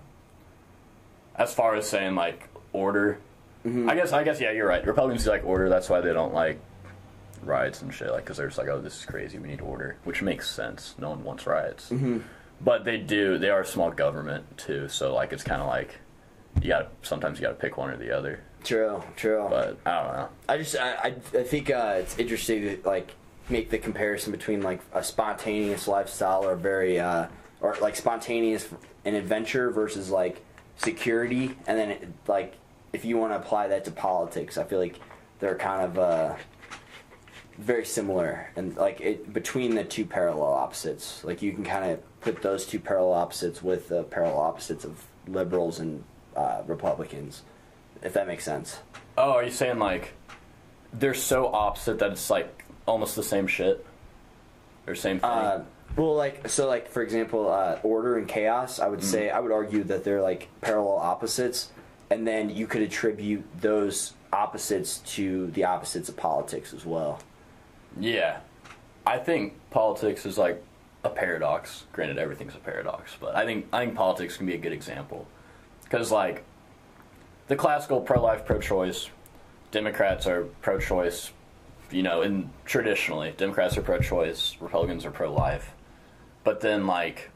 Speaker 6: as far as saying like order, I guess I guess yeah, you're right. Republicans like order. That's why they don't like riots and shit. Like because they're just like, oh, this is crazy. We need order, which makes sense. No one wants riots, but they do. They are a small government too, so like it's kind of like you got sometimes you got to pick one or the other.
Speaker 5: true true
Speaker 6: But I don't know.
Speaker 5: I just I I, I think uh, it's interesting to like make the comparison between like a spontaneous lifestyle or very uh, or like spontaneous an adventure versus like security, and then it, like if you want to apply that to politics, I feel like they're kind of uh, very similar and like it between the two parallel opposites. Like you can kind of put those two parallel opposites with the parallel opposites of liberals and uh, Republicans, if that makes sense.
Speaker 6: Oh, are you saying like they're so opposite that it's like almost the same shit or same thing?
Speaker 5: Uh, well, like so, like for example, uh, order and chaos. I would say I would argue that they're like parallel opposites, and then you could attribute those opposites to the opposites of politics as well.
Speaker 6: Yeah, I think politics is like a paradox. Granted, everything's a paradox, but I think I think politics can be a good example because like the classical pro-life, pro-choice Democrats are pro-choice. You know, and traditionally, Democrats are pro-choice, Republicans are pro-life. But then, like,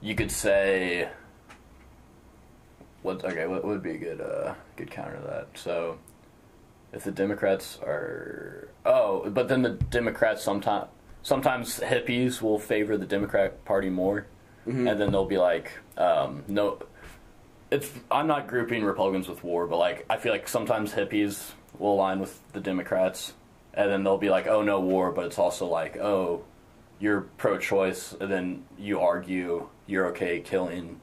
Speaker 6: you could say, what? Okay, what would be a good, uh, good counter to that? So, if the Democrats are, oh, but then the Democrats sometimes, sometimes hippies will favor the Democrat Party more, and then they'll be like, um, no, it's I'm not grouping Republicans with war, but like I feel like sometimes hippies will align with the Democrats, and then they'll be like, "Oh no, war," but it's also like, "Oh, you're pro-choice," and then you argue you're okay killing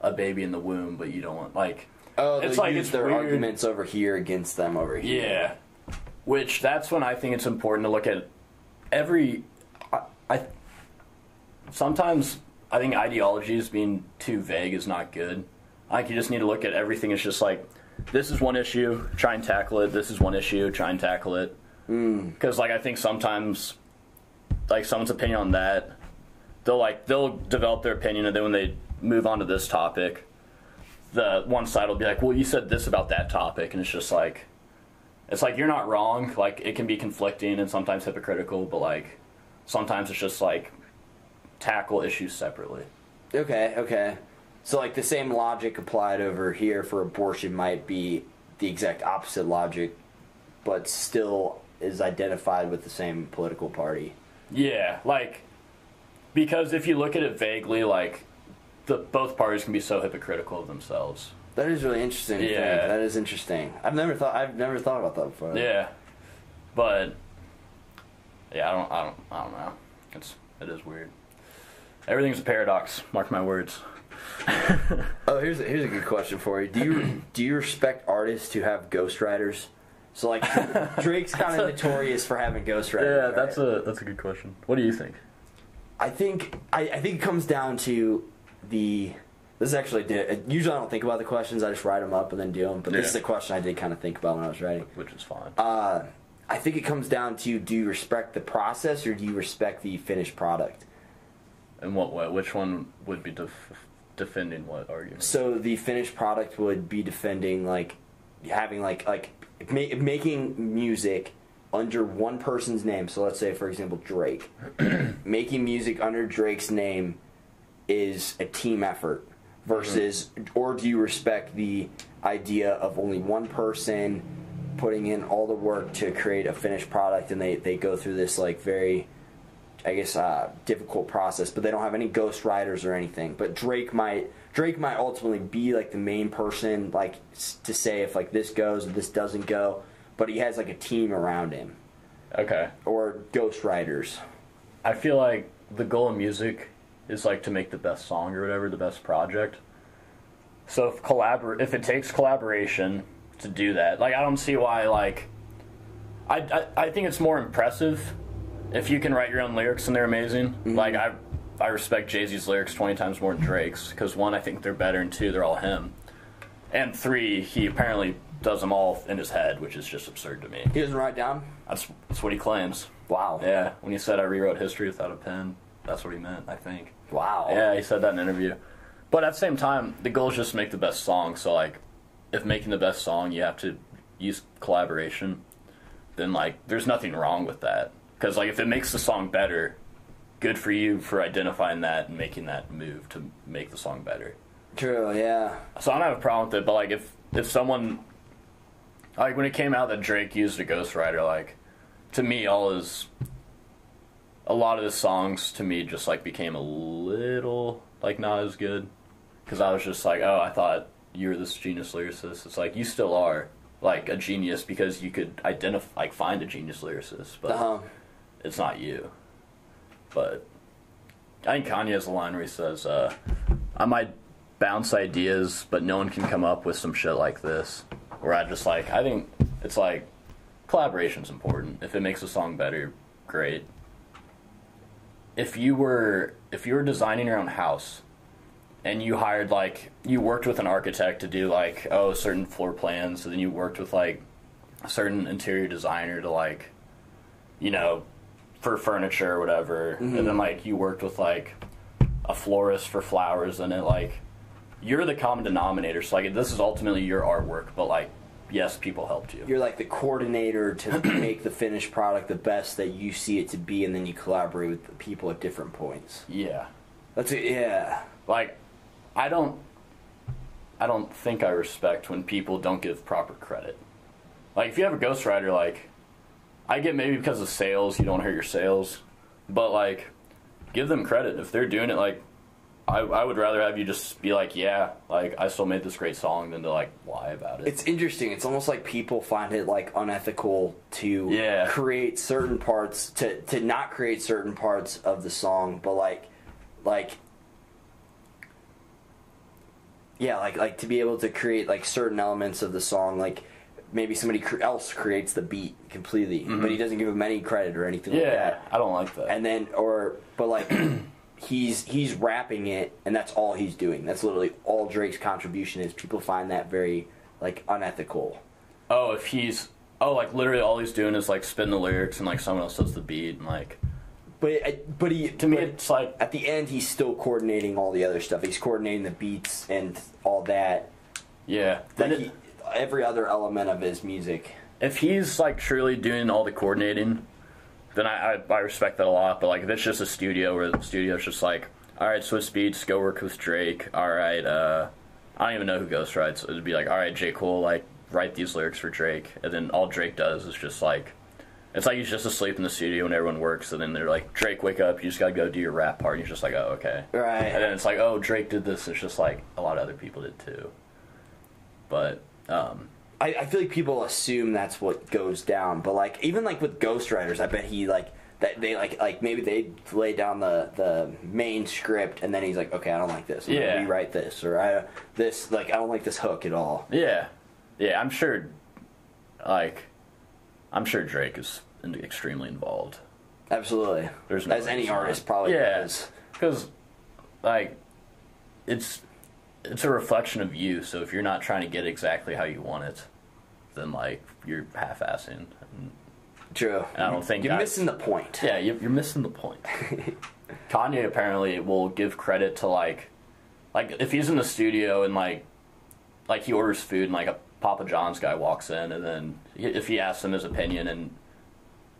Speaker 6: a baby in the womb, but you don't want like,
Speaker 5: Oh,
Speaker 6: It's
Speaker 5: they
Speaker 6: like-
Speaker 5: use
Speaker 6: it's
Speaker 5: their
Speaker 6: weird.
Speaker 5: arguments over here against them over here.
Speaker 6: yeah, which that's when I think it's important to look at every. I, I sometimes I think ideologies being too vague is not good. I think you just need to look at everything It's just like this is one issue, try and tackle it. This is one issue, try and tackle it. Hmm. Because like I think sometimes, like someone's opinion on that, they'll like they'll develop their opinion, and then when they move on to this topic, the one side will be like, "Well, you said this about that topic," and it's just like, it's like you're not wrong. Like it can be conflicting and sometimes hypocritical, but like sometimes it's just like tackle issues separately.
Speaker 5: Okay, okay. So like the same logic applied over here for abortion might be the exact opposite logic, but still is identified with the same political party.
Speaker 6: Yeah, like because if you look at it vaguely, like the both parties can be so hypocritical of themselves.
Speaker 5: That is really interesting.
Speaker 6: Yeah.
Speaker 5: that is interesting. I've never thought. I've never thought about that before.
Speaker 6: Yeah, but yeah, I don't, I don't, I don't know. It's it is weird. Everything's a paradox. Mark my words. <laughs>
Speaker 5: Oh, here's a, here's a good question for you. Do you <clears throat> do you respect artists who have ghostwriters? So like <laughs> Drake's kind of notorious for having ghostwriters. Yeah, that's right?
Speaker 6: a that's a good question. What do you think?
Speaker 5: I think I, I think it comes down to the. This is actually did. Usually I don't think about the questions. I just write them up and then do them. But this is
Speaker 6: Yeah.
Speaker 5: a question I did kind of think about when I was writing.
Speaker 6: Which is fine.
Speaker 5: Uh, I think it comes down to do you respect the process or do you respect the finished product?
Speaker 6: In what way? Which one would be def- defending what argument?
Speaker 5: So the finished product would be defending like having like like ma- making music under one person's name. So let's say for example Drake. <clears throat> making music under Drake's name is a team effort versus or do you respect the idea of only one person putting in all the work to create a finished product and they, they go through this like very I guess uh, difficult process, but they don't have any ghost writers or anything. But Drake might Drake might ultimately be like the main person, like to say if like this goes or this doesn't go. But he has like a team around him
Speaker 6: Okay.
Speaker 5: or ghost writers.
Speaker 6: I feel like the goal of music is like to make the best song or whatever, the best project. So if collabor if it takes collaboration to do that, like I don't see why like I I, I think it's more impressive if you can write your own lyrics and they're amazing. Mm-hmm. Like I I respect Jay Z's lyrics twenty times more than Drake's because one I think they're better and two they're all him, and three he apparently does them all in his head, which is just absurd to me.
Speaker 5: He doesn't write down.
Speaker 6: That's that's what he claims.
Speaker 5: Wow.
Speaker 6: Yeah, when he said I rewrote history without a pen, that's what he meant, I think.
Speaker 5: Wow.
Speaker 6: Yeah, he said that in an interview. But at the same time, the goal is just to make the best song. So like, if making the best song, you have to use collaboration, then like, there's nothing wrong with that. Because like, if it makes the song better, good for you for identifying that and making that move to make the song better.
Speaker 5: True. Yeah.
Speaker 6: So I don't have a problem with it. But like, if if someone like when it came out that Drake used a ghostwriter, like to me, all his a lot of the songs to me just like became a little like not as good because I was just like, oh, I thought you were this genius lyricist. It's like you still are. like a genius because you could identify like find a genius lyricist, but
Speaker 5: Uh-huh.
Speaker 6: it's not you. But I think Kanye has a line where he says, uh, "I might bounce ideas, but no one can come up with some shit like this." Where I just like, I think it's like collaboration's important. If it makes a song better, great. If you were if you were designing your own house and you hired like you worked with an architect to do like oh certain floor plans, so then you worked with like a certain interior designer to like you know for furniture or whatever, and then mm-hmm. like you worked with like a florist for flowers, and it like you're the common denominator. So like this is ultimately your artwork, but like yes, people helped you.
Speaker 5: You're like the coordinator to <clears throat> make the finished product the best that you see it to be, and then you collaborate with the people at different points.
Speaker 6: yeah,
Speaker 5: That's it. Yeah.
Speaker 6: like I don't I don't think I respect when people don't give proper credit. Like if you have a ghostwriter, like I get maybe because of sales, you don't hurt your sales, but like give them credit if they're doing it. Like I, I would rather have you just be like, yeah, like I still made this great song than to like lie about it.
Speaker 5: It's interesting. It's almost like people find it like unethical to
Speaker 6: Yeah.
Speaker 5: create certain parts to to not create certain parts of the song, but like like yeah, like like to be able to create like certain elements of the song, like maybe somebody cr- else creates the beat completely, but mm-hmm. he doesn't give him any credit or anything like
Speaker 6: yeah,
Speaker 5: that.
Speaker 6: I don't like that.
Speaker 5: And then or but like he's he's rapping it and that's all he's doing. That's literally all Drake's contribution is. People find that very like unethical.
Speaker 6: oh, if he's oh, like literally all he's doing is like spin the lyrics and like someone else does the beat and like
Speaker 5: But uh, but he
Speaker 6: to me it's like
Speaker 5: at the end he's still coordinating all the other stuff. He's coordinating the beats and all that.
Speaker 6: yeah. Then
Speaker 5: Like
Speaker 6: it,
Speaker 5: he, every other element of his music.
Speaker 6: if he's like truly doing all the coordinating, then I, I, I respect that a lot. But like if it's just a studio where the studio's just like, all right, Swizz Beatz, go work with Drake. All right, uh, I don't even know who Ghost writes. It'd be like, all right, J Cole, like write these lyrics for Drake, and then all Drake does is just like. It's like he's just asleep in the studio when everyone works, and then they're like, "Drake, wake up! You just gotta go do your rap part." And he's just like, "Oh, okay."
Speaker 5: Right.
Speaker 6: And then it's like, "Oh, Drake did this." It's just like a lot of other people did too. But um,
Speaker 5: I, I feel like people assume that's what goes down, but like even like with ghostwriters, I bet he like that they like like maybe they lay down the the main script and then he's like, okay, I don't like this. I'm
Speaker 6: Yeah.
Speaker 5: rewrite this or I this like I don't like this hook at all.
Speaker 6: Yeah, yeah. I'm sure. Like, I'm sure Drake is extremely involved.
Speaker 5: Absolutely.
Speaker 6: There's no
Speaker 5: as any artist probably
Speaker 6: Yeah.
Speaker 5: is.
Speaker 6: because, like, it's it's a reflection of you. So if you're not trying to get exactly how you want it, then like you're half-assing. And,
Speaker 5: True.
Speaker 6: And I don't think
Speaker 5: you're
Speaker 6: I-
Speaker 5: missing the point.
Speaker 6: yeah, you're, you're missing the point. <laughs> Kanye apparently will give credit to like, like if he's in the studio and like, like he orders food and like a Papa John's guy walks in and then if he asks him his opinion and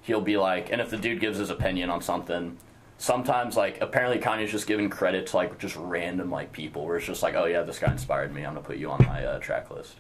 Speaker 6: he'll be like, and if the dude gives his opinion on something, sometimes like apparently Kanye's just giving credit to like just random like people where it's just like, oh yeah, this guy inspired me. I'm gonna put you on my uh, track list.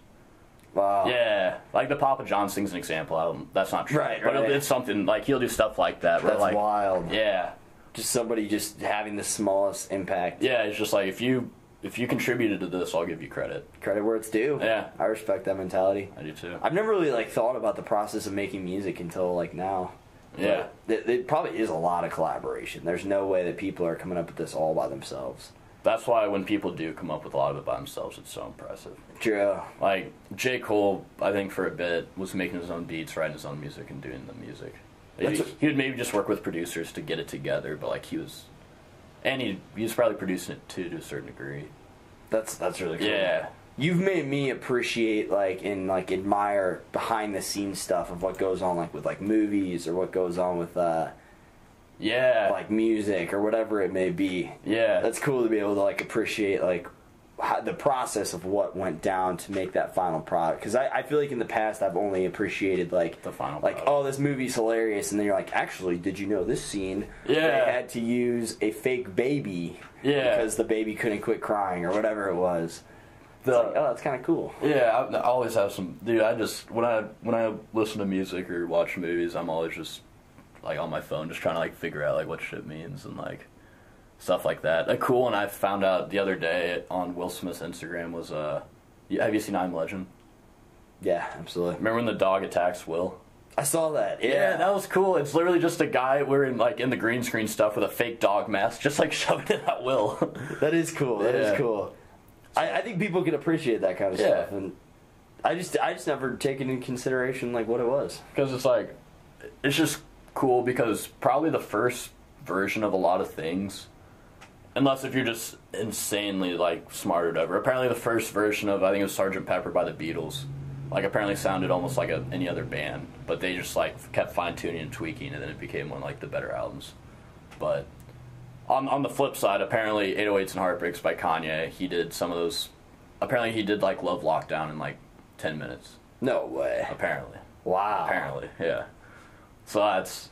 Speaker 5: Wow.
Speaker 6: Yeah, like the Papa John's thing's an example. That's not true,
Speaker 5: Right,
Speaker 6: but it's something like he'll do stuff like that. Where,
Speaker 5: That's
Speaker 6: like,
Speaker 5: wild.
Speaker 6: Yeah,
Speaker 5: Just somebody just having the smallest impact.
Speaker 6: Yeah, it's just like if you if you contributed to this, I'll give you credit.
Speaker 5: Credit where it's due.
Speaker 6: Yeah.
Speaker 5: I respect that mentality.
Speaker 6: I do too.
Speaker 5: I've never really like thought about the process of making music until like now.
Speaker 6: Yeah.
Speaker 5: It, it probably is a lot of collaboration. There's no way that people are coming up with this all by themselves.
Speaker 6: That's why when people do come up with a lot of it by themselves, it's so impressive.
Speaker 5: True.
Speaker 6: Like J. Cole, I think for a bit was making his own beats, writing his own music, and doing the music. He,
Speaker 5: a-
Speaker 6: he would maybe just work with producers to get it together, but like he was, and he he was probably producing it too to a certain degree.
Speaker 5: That's that's really cool.
Speaker 6: Yeah,
Speaker 5: You've made me appreciate like and like admire behind the scenes stuff of what goes on like with like movies or what goes on with uh
Speaker 6: yeah,
Speaker 5: like music or whatever it may be.
Speaker 6: yeah.
Speaker 5: That's cool to be able to like appreciate like how, the process of what went down to make that final product. Because I, I feel like in the past I've only appreciated like
Speaker 6: The final
Speaker 5: like
Speaker 6: product.
Speaker 5: oh this movie's hilarious, and then you're like actually did you know this scene?
Speaker 6: Yeah.
Speaker 5: they had to use a fake baby.
Speaker 6: Yeah.
Speaker 5: because the baby couldn't quit crying or whatever it was.
Speaker 6: The-
Speaker 5: like, oh, that's kind of cool.
Speaker 6: Yeah, I, I always have some. Dude, I just when I when I listen to music or watch movies, I'm always just like on my phone, just trying to like figure out like what shit means and like stuff like that. A cool one I found out the other day on Will Smith's Instagram was uh, have you seen I'm Legend?
Speaker 5: Yeah, absolutely.
Speaker 6: Remember when the dog attacks Will?
Speaker 5: I saw that. Yeah,
Speaker 6: Yeah, that was cool. It's literally just a guy wearing like in the green screen stuff with a fake dog mask, just like <laughs> shoving it at Will.
Speaker 5: that is cool. That is
Speaker 6: Yeah.
Speaker 5: cool. I, I think people can appreciate that kind of
Speaker 6: Yeah.
Speaker 5: stuff, and I just I just never taken in consideration like what it was.
Speaker 6: Because it's like, it's just cool because probably the first version of a lot of things, unless if you're just insanely like smart or whatever. Apparently, the first version of I think it was Sergeant Pepper by the Beatles, like apparently sounded almost like a, any other band, but they just like kept fine tuning and tweaking, and then it became one of like the better albums. But on on the flip side, apparently 808s and Heartbreaks by Kanye, he did some of those. Apparently, he did like Love Lockdown in like ten minutes.
Speaker 5: No way.
Speaker 6: Apparently
Speaker 5: Wow.
Speaker 6: apparently yeah so that's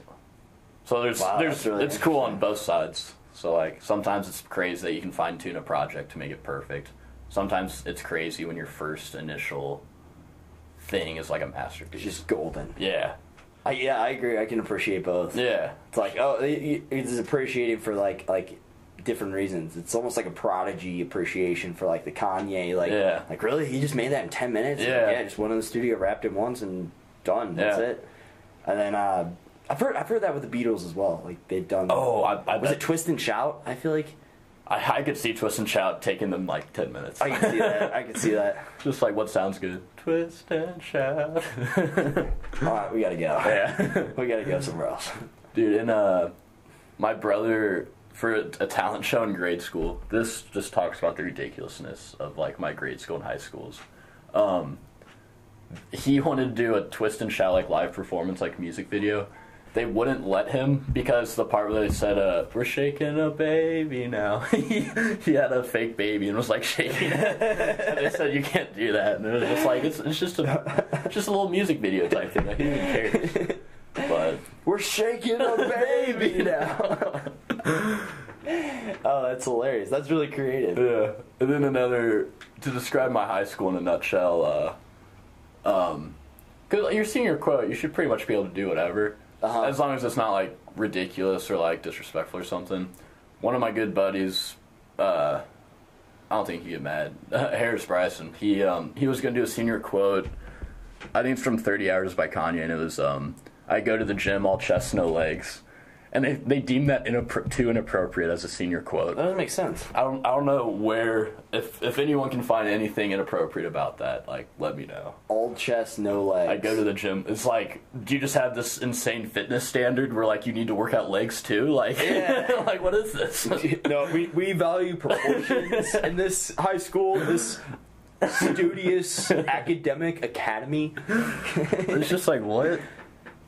Speaker 6: so there's
Speaker 5: Wow,
Speaker 6: there's
Speaker 5: really
Speaker 6: it's cool on both sides so like sometimes it's crazy that you can fine tune a project to make it perfect sometimes it's crazy when your first initial thing is like a masterpiece
Speaker 5: It's just golden.
Speaker 6: yeah
Speaker 5: I, yeah, I agree. I can appreciate both.
Speaker 6: yeah
Speaker 5: It's like oh, it- it's appreciated for like like different reasons. It's almost like a prodigy appreciation for like the Kanye. Like
Speaker 6: Yeah.
Speaker 5: like really, he just made that in ten minutes.
Speaker 6: Yeah.
Speaker 5: yeah, just went in the studio, rapped it once, and done. That's
Speaker 6: Yeah.
Speaker 5: it. And then uh, I've heard I've heard that with the Beatles as well. Like they've done.
Speaker 6: oh I, I
Speaker 5: was
Speaker 6: bet-
Speaker 5: it Twist and Shout? I feel like
Speaker 6: I, I could see twist and shout taking them like 10 minutes
Speaker 5: I can see that. I can see that. <laughs>
Speaker 6: just like what sounds good twist and shout <laughs>
Speaker 5: All right, we gotta go. <laughs>
Speaker 6: yeah
Speaker 5: we gotta go somewhere else.
Speaker 6: Dude, and uh, my brother for a, a talent show in grade school. This just talks about the ridiculousness of like my grade school and high schools. Um, he wanted to do a twist and shout like live performance, like music video. They wouldn't let him because the part where they said, uh, "We're shaking a baby now." <laughs> he, he had a fake baby and was like shaking it. and they said you can't do that. And it was just like it's, it's just a it's just a little music video type thing. Like, who even cares? But
Speaker 5: We're shaking a baby <laughs> now. oh, that's hilarious. That's really creative.
Speaker 6: Yeah, and then another to describe my high school in a nutshell. Uh, um, because your senior quote, you should pretty much be able to do whatever,
Speaker 5: Uh-huh.
Speaker 6: as long as it's not like ridiculous or like disrespectful or something. One of my good buddies, uh, I don't think he'd get mad. <laughs> Harris Bryson, he um, he was gonna do a senior quote. I think it's from Thirty Hours by Kanye, and it was um, I go to the gym all chest no legs, and they they deemed that inappro- too inappropriate as a senior quote.
Speaker 5: That doesn't make sense.
Speaker 6: I don't, I don't know where if if anyone can find anything inappropriate about that, like let me know.
Speaker 5: All chest, no legs.
Speaker 6: I go to the gym. It's like, do you just have this insane fitness standard where like you need to work out legs too? <laughs> Like,
Speaker 5: Yeah. <laughs>
Speaker 6: like what is this? <laughs>
Speaker 5: no, we, we value proportions in this high school, this studious academic academy.
Speaker 6: it's just like what?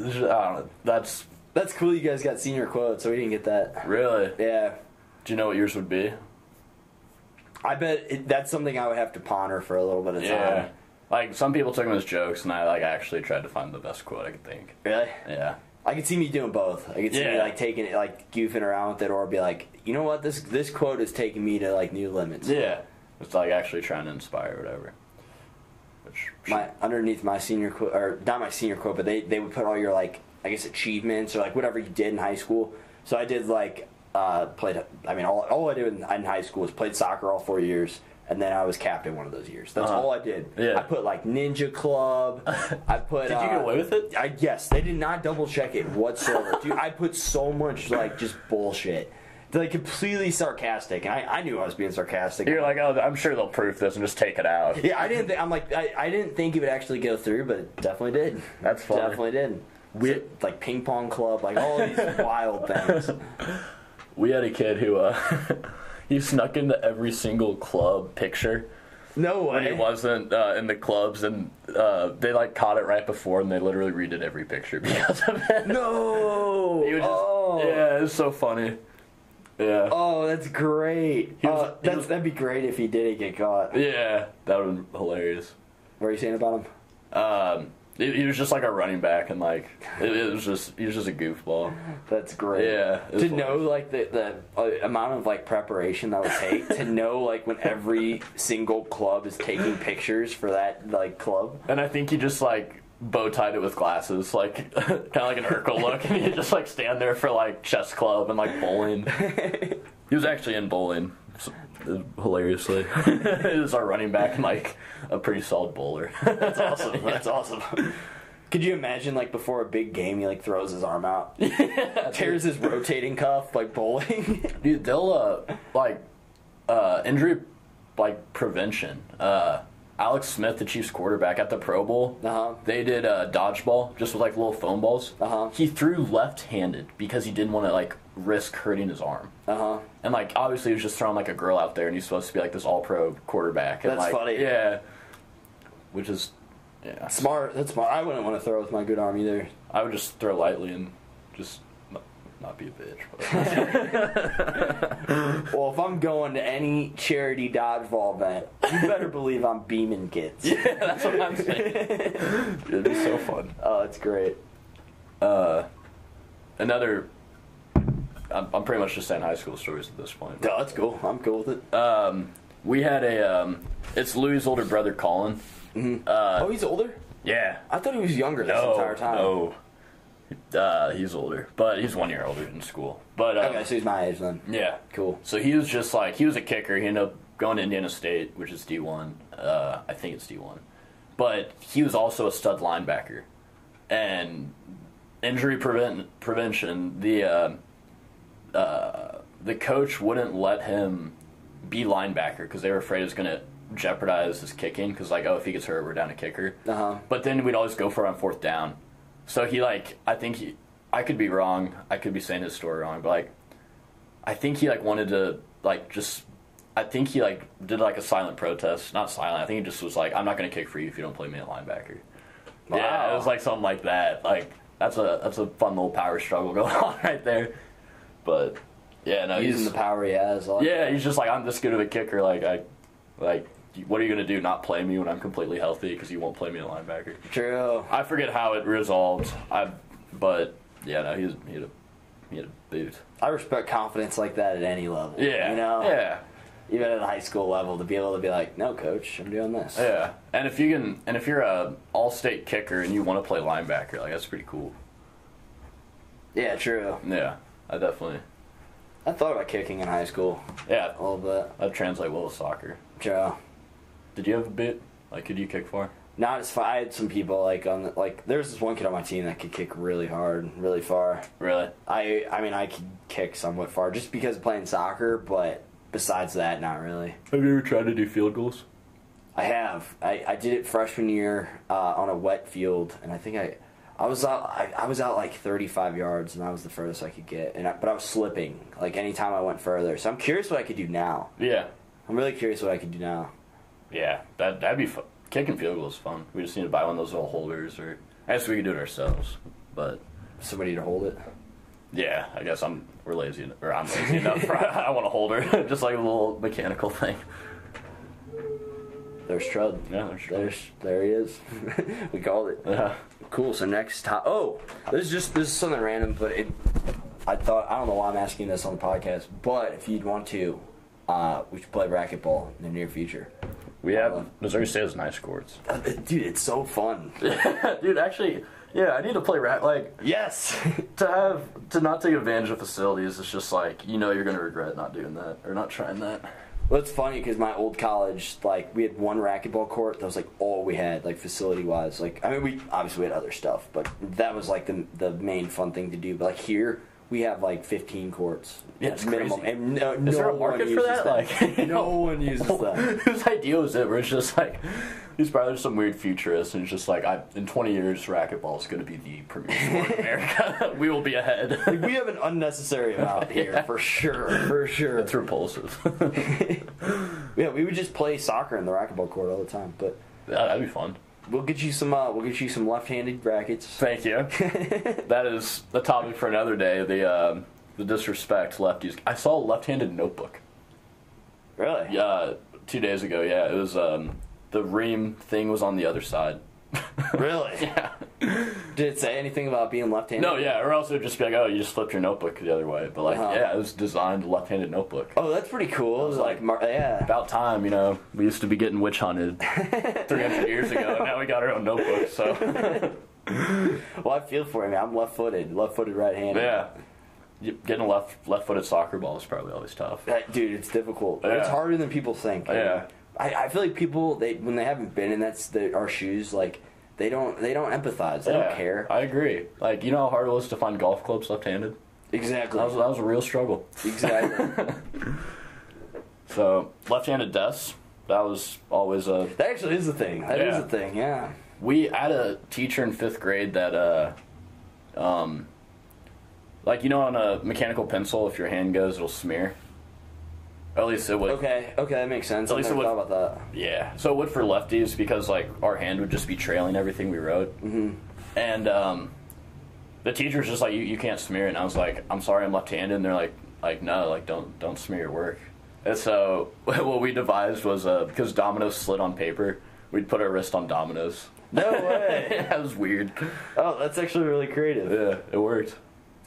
Speaker 6: Just- I don't know. That's
Speaker 5: That's cool. You guys got senior quotes, so we didn't get that.
Speaker 6: really.
Speaker 5: Yeah,
Speaker 6: Do you know what yours would be?
Speaker 5: I bet it, that's something I would have to ponder for a little bit of time.
Speaker 6: Like some people took them as jokes, and I like actually tried to find the best quote I could think.
Speaker 5: Really?
Speaker 6: Yeah.
Speaker 5: I could see me doing both. I could see me like taking it, like goofing around with it, or be like, you know what, this this quote is taking me to like new limits.
Speaker 6: Yeah. It's like actually trying to inspire whatever. Which
Speaker 5: my underneath my senior quote or not my senior quote, but they they would put all your like I guess achievements or like whatever you did in high school. So I did like uh, played. I mean, all all I did in, in high school was played soccer all four years, and then I was captain one of those years. That's
Speaker 6: Uh-huh.
Speaker 5: all I did.
Speaker 6: Yeah.
Speaker 5: I put like ninja club. <laughs> I put.
Speaker 6: Did you get
Speaker 5: uh,
Speaker 6: away with it?
Speaker 5: I yes, they did not double check it whatsoever. <laughs> Dude, I put so much like just bullshit. They're like completely sarcastic, and I, I knew I was being sarcastic.
Speaker 6: You're like, oh, I'm sure they'll proof this and just take it out.
Speaker 5: Yeah, I didn't. Think, I'm like, I, I didn't think it would actually go through, but it definitely did.
Speaker 6: That's funny.
Speaker 5: Definitely did.
Speaker 6: We-
Speaker 5: We like ping pong club, like all these <laughs> wild things.
Speaker 6: We had a kid who uh, <laughs> he snuck into every single club picture
Speaker 5: No
Speaker 6: when he wasn't uh, in the clubs, and uh, they like caught it right before, and they literally redid every picture <laughs> because of it.
Speaker 5: No.
Speaker 6: He would just,
Speaker 5: oh.
Speaker 6: yeah, it's so funny. Yeah,
Speaker 5: Oh, that's great.
Speaker 6: Was-
Speaker 5: Uh, that's,
Speaker 6: was-
Speaker 5: that'd be great if he didn't get caught.
Speaker 6: yeah, that would be hilarious.
Speaker 5: What are you saying about him?
Speaker 6: Um, he, he was just like a running back, and like it, it was just he was just a goofball. <laughs>
Speaker 5: That's great.
Speaker 6: Yeah,
Speaker 5: To
Speaker 6: hilarious.
Speaker 5: know like the the uh, amount of like preparation that would take to <laughs> know like when every single club is taking pictures for that like club.
Speaker 6: And I think he just like bow tied it with glasses, like <laughs> kind of like an Urkel look, and he'd just like stand there for like chess club and like bowling. he was actually in bowling s- hilariously. <laughs> is our running back and like a pretty solid bowler. <laughs>
Speaker 5: That's awesome. That's awesome. Could you imagine like before a big game he like throws his arm out, <laughs> tears his rotating cuff like bowling?
Speaker 6: Dude, they'll uh like uh injury like prevention. Uh Alex Smith, the Chiefs quarterback at the Pro Bowl,
Speaker 5: Uh-huh.
Speaker 6: they did uh, dodgeball just with like little foam balls.
Speaker 5: Uh-huh.
Speaker 6: He threw left-handed because he didn't want to like risk hurting his arm.
Speaker 5: Uh huh.
Speaker 6: And like obviously he was just throwing like a girl out there, and he's supposed to be like this all-pro quarterback. And,
Speaker 5: That's
Speaker 6: like,
Speaker 5: funny.
Speaker 6: Yeah. Which is, yeah.
Speaker 5: Smart. That's smart. I wouldn't want to throw with my good arm either.
Speaker 6: I would just throw lightly and just not, not be a bitch. <laughs> <laughs>
Speaker 5: Well, if I'm going to any charity dodgeball event, you better believe I'm beaming kids. <laughs>
Speaker 6: yeah, that's what I'm saying. It'd be so fun.
Speaker 5: Oh, it's great.
Speaker 6: Uh, another. I'm, I'm pretty much just saying high school stories at this point.
Speaker 5: No, that's cool. I'm cool with it.
Speaker 6: Um, we had a. Um, it's Louis' older brother, Colin. Uh,
Speaker 5: oh, he's older.
Speaker 6: yeah.
Speaker 5: I thought he was younger this
Speaker 6: No,
Speaker 5: entire time.
Speaker 6: no. Uh, he's older, but he's one year older in school. But uh,
Speaker 5: Okay, so he's my age then.
Speaker 6: yeah,
Speaker 5: Cool.
Speaker 6: So he was just like he was a kicker. He ended up going to Indiana State, which is D one. Uh, I think it's D one, but he was also a stud linebacker. And injury prevent prevention, the uh, the coach wouldn't let him be linebacker because they were afraid it was going to jeopardize his kicking. Because like, oh, if he gets hurt, we're down a kicker.
Speaker 5: Uh huh.
Speaker 6: But then we'd always go for it on fourth down. So he like I think he I could be wrong. I could be saying his story wrong, but like I think he like wanted to like just I think he like did like a silent protest. Not silent. I think he just was like, I'm not gonna kick for you if you don't play me at linebacker. Yeah, it was like something like that. Like that's a that's a fun little power struggle <laughs> going on right there. But yeah, no,
Speaker 5: Using
Speaker 6: he's
Speaker 5: the power he has. Like
Speaker 6: yeah, he's just like I'm this good of a kicker. Like I like what are you gonna do? Not play me when I'm completely healthy because you won't play me at linebacker.
Speaker 5: True.
Speaker 6: I forget how it resolved. I, but yeah, no, he was he had a he had a boot.
Speaker 5: I respect confidence like that at any level.
Speaker 6: Yeah,
Speaker 5: You know?
Speaker 6: yeah,
Speaker 5: Even at a high school level, to be able to be like, no, coach, I'm doing this.
Speaker 6: yeah. And if you can, and if you're a all-state kicker and you want to play linebacker, like that's pretty cool.
Speaker 5: Yeah, true.
Speaker 6: Yeah, I definitely.
Speaker 5: I thought about kicking in high school
Speaker 6: Yeah,
Speaker 5: a little bit.
Speaker 6: that translate well to soccer.
Speaker 5: True.
Speaker 6: Did you have a bit? Like, could you kick far?
Speaker 5: Not as far. I had some people like on the, like. There's this one kid on my team that could kick really hard, really far.
Speaker 6: Really?
Speaker 5: I I mean I could kick somewhat far just because of playing soccer, but besides that, not really.
Speaker 6: Have you ever tried to do field goals?
Speaker 5: I have. I, I did it freshman year uh, on a wet field, and I think I, I was out. I, I was out like 35 yards, and that was the furthest I could get. And I, but I was slipping like anytime I went further. So I'm curious what I could do now.
Speaker 6: Yeah,
Speaker 5: I'm really curious what I could do now.
Speaker 6: yeah. That that'd be fun. Kicking field goals is fun. We just need to buy one of those little holders, or I guess we could do it ourselves. But
Speaker 5: Somebody to hold it.
Speaker 6: Yeah, I guess I'm we're lazy or I'm lazy enough. <laughs> I want a holder, <laughs> just like a little mechanical thing.
Speaker 5: There's Trud.
Speaker 6: Yeah, there's Trud.
Speaker 5: There's there he is. <laughs> we called it.
Speaker 6: Yeah,
Speaker 5: Cool. So next time. Oh, this is just this is something random, but it. I thought I don't know why I'm asking this on the podcast, but if you'd want to, uh, we should play racquetball in the near future.
Speaker 6: we have Missouri State has nice courts.
Speaker 5: Uh, Dude, it's so fun. <laughs>
Speaker 6: Dude, actually, yeah, I need to play rat. Like
Speaker 5: yes. <laughs>
Speaker 6: to have to not take advantage of facilities. It's just like you know you're gonna regret not doing that or not trying that.
Speaker 5: Well, it's funny because my old college, like, we had one racquetball court. That was like all we had, like facility wise. Like, I mean, we obviously we had other stuff, but that was like the the main fun thing to do. But like here, we have like 15 courts.
Speaker 6: Yeah, it's
Speaker 5: minimum.
Speaker 6: crazy.
Speaker 5: And no,
Speaker 6: Is
Speaker 5: no
Speaker 6: there a
Speaker 5: one
Speaker 6: market for
Speaker 5: uses
Speaker 6: that? Like, <laughs>
Speaker 5: no one uses that. <laughs>
Speaker 6: Whose idea was it? Where it's just like he's probably some weird futurist, and he's just like I, in 20 years, racquetball is going to be the premier sport in America. <laughs> we will be ahead. <laughs>
Speaker 5: Like, we have an unnecessary amount <laughs> here for sure, for sure.
Speaker 6: it's repulsive.
Speaker 5: Yeah, we would just play soccer in the racquetball court all the time. But
Speaker 6: That- That'd be fun.
Speaker 5: we'll get you some. Uh, we'll get you some left-handed rackets.
Speaker 6: Thank you. that is the topic for another day. The um, the disrespect lefties. I saw a left-handed notebook.
Speaker 5: Really?
Speaker 6: Yeah, two days ago. Yeah, it was um, the ream thing was on the other side. <laughs>
Speaker 5: Really?
Speaker 6: Yeah.
Speaker 5: Did it say anything about being left-handed?
Speaker 6: No, yeah, or else it would just be like, oh, you just flipped your notebook the other way. But like,
Speaker 5: Uh-huh.
Speaker 6: yeah, it was designed left-handed notebook.
Speaker 5: Oh, that's pretty cool. It was like, mar- yeah.
Speaker 6: About time, you know. We used to be getting witch hunted <laughs> 300 years ago, and now we got our own notebook. So <laughs>
Speaker 5: Well, I feel for you, man. I'm left-footed, left-footed, right-handed.
Speaker 6: yeah, getting a left left-footed soccer ball is probably always tough.
Speaker 5: That- dude, it's difficult. It's harder than people think.
Speaker 6: Yeah.
Speaker 5: I, I feel like people they when they haven't been in that's the, our shoes like they don't they don't empathize. They
Speaker 6: Yeah,
Speaker 5: don't care.
Speaker 6: I agree. Like you know how hard it was to find golf clubs left-handed.
Speaker 5: exactly.
Speaker 6: That was that was a real struggle.
Speaker 5: exactly. <laughs>
Speaker 6: So left-handed desks. That was always a
Speaker 5: that actually is a thing. That is
Speaker 6: Yeah.
Speaker 5: the thing. Yeah.
Speaker 6: we had a teacher in fifth grade that uh um like you know on a mechanical pencil if your hand goes it'll smear at least it would
Speaker 5: Okay. Okay, that makes sense.
Speaker 6: At
Speaker 5: I
Speaker 6: least
Speaker 5: never
Speaker 6: it
Speaker 5: thought
Speaker 6: would-
Speaker 5: about that.
Speaker 6: yeah so it would for lefties because like our hand would just be trailing everything we wrote mm-hmm. and um the teacher was just like you, you can't smear it and i was like i'm sorry i'm left-handed and they're like like no like don't don't smear your work and so <laughs> what we devised was uh because dominoes slid on paper we'd put our wrist on dominoes
Speaker 5: No <laughs> way. <laughs>
Speaker 6: that was weird
Speaker 5: oh, that's actually really creative.
Speaker 6: Yeah, it worked.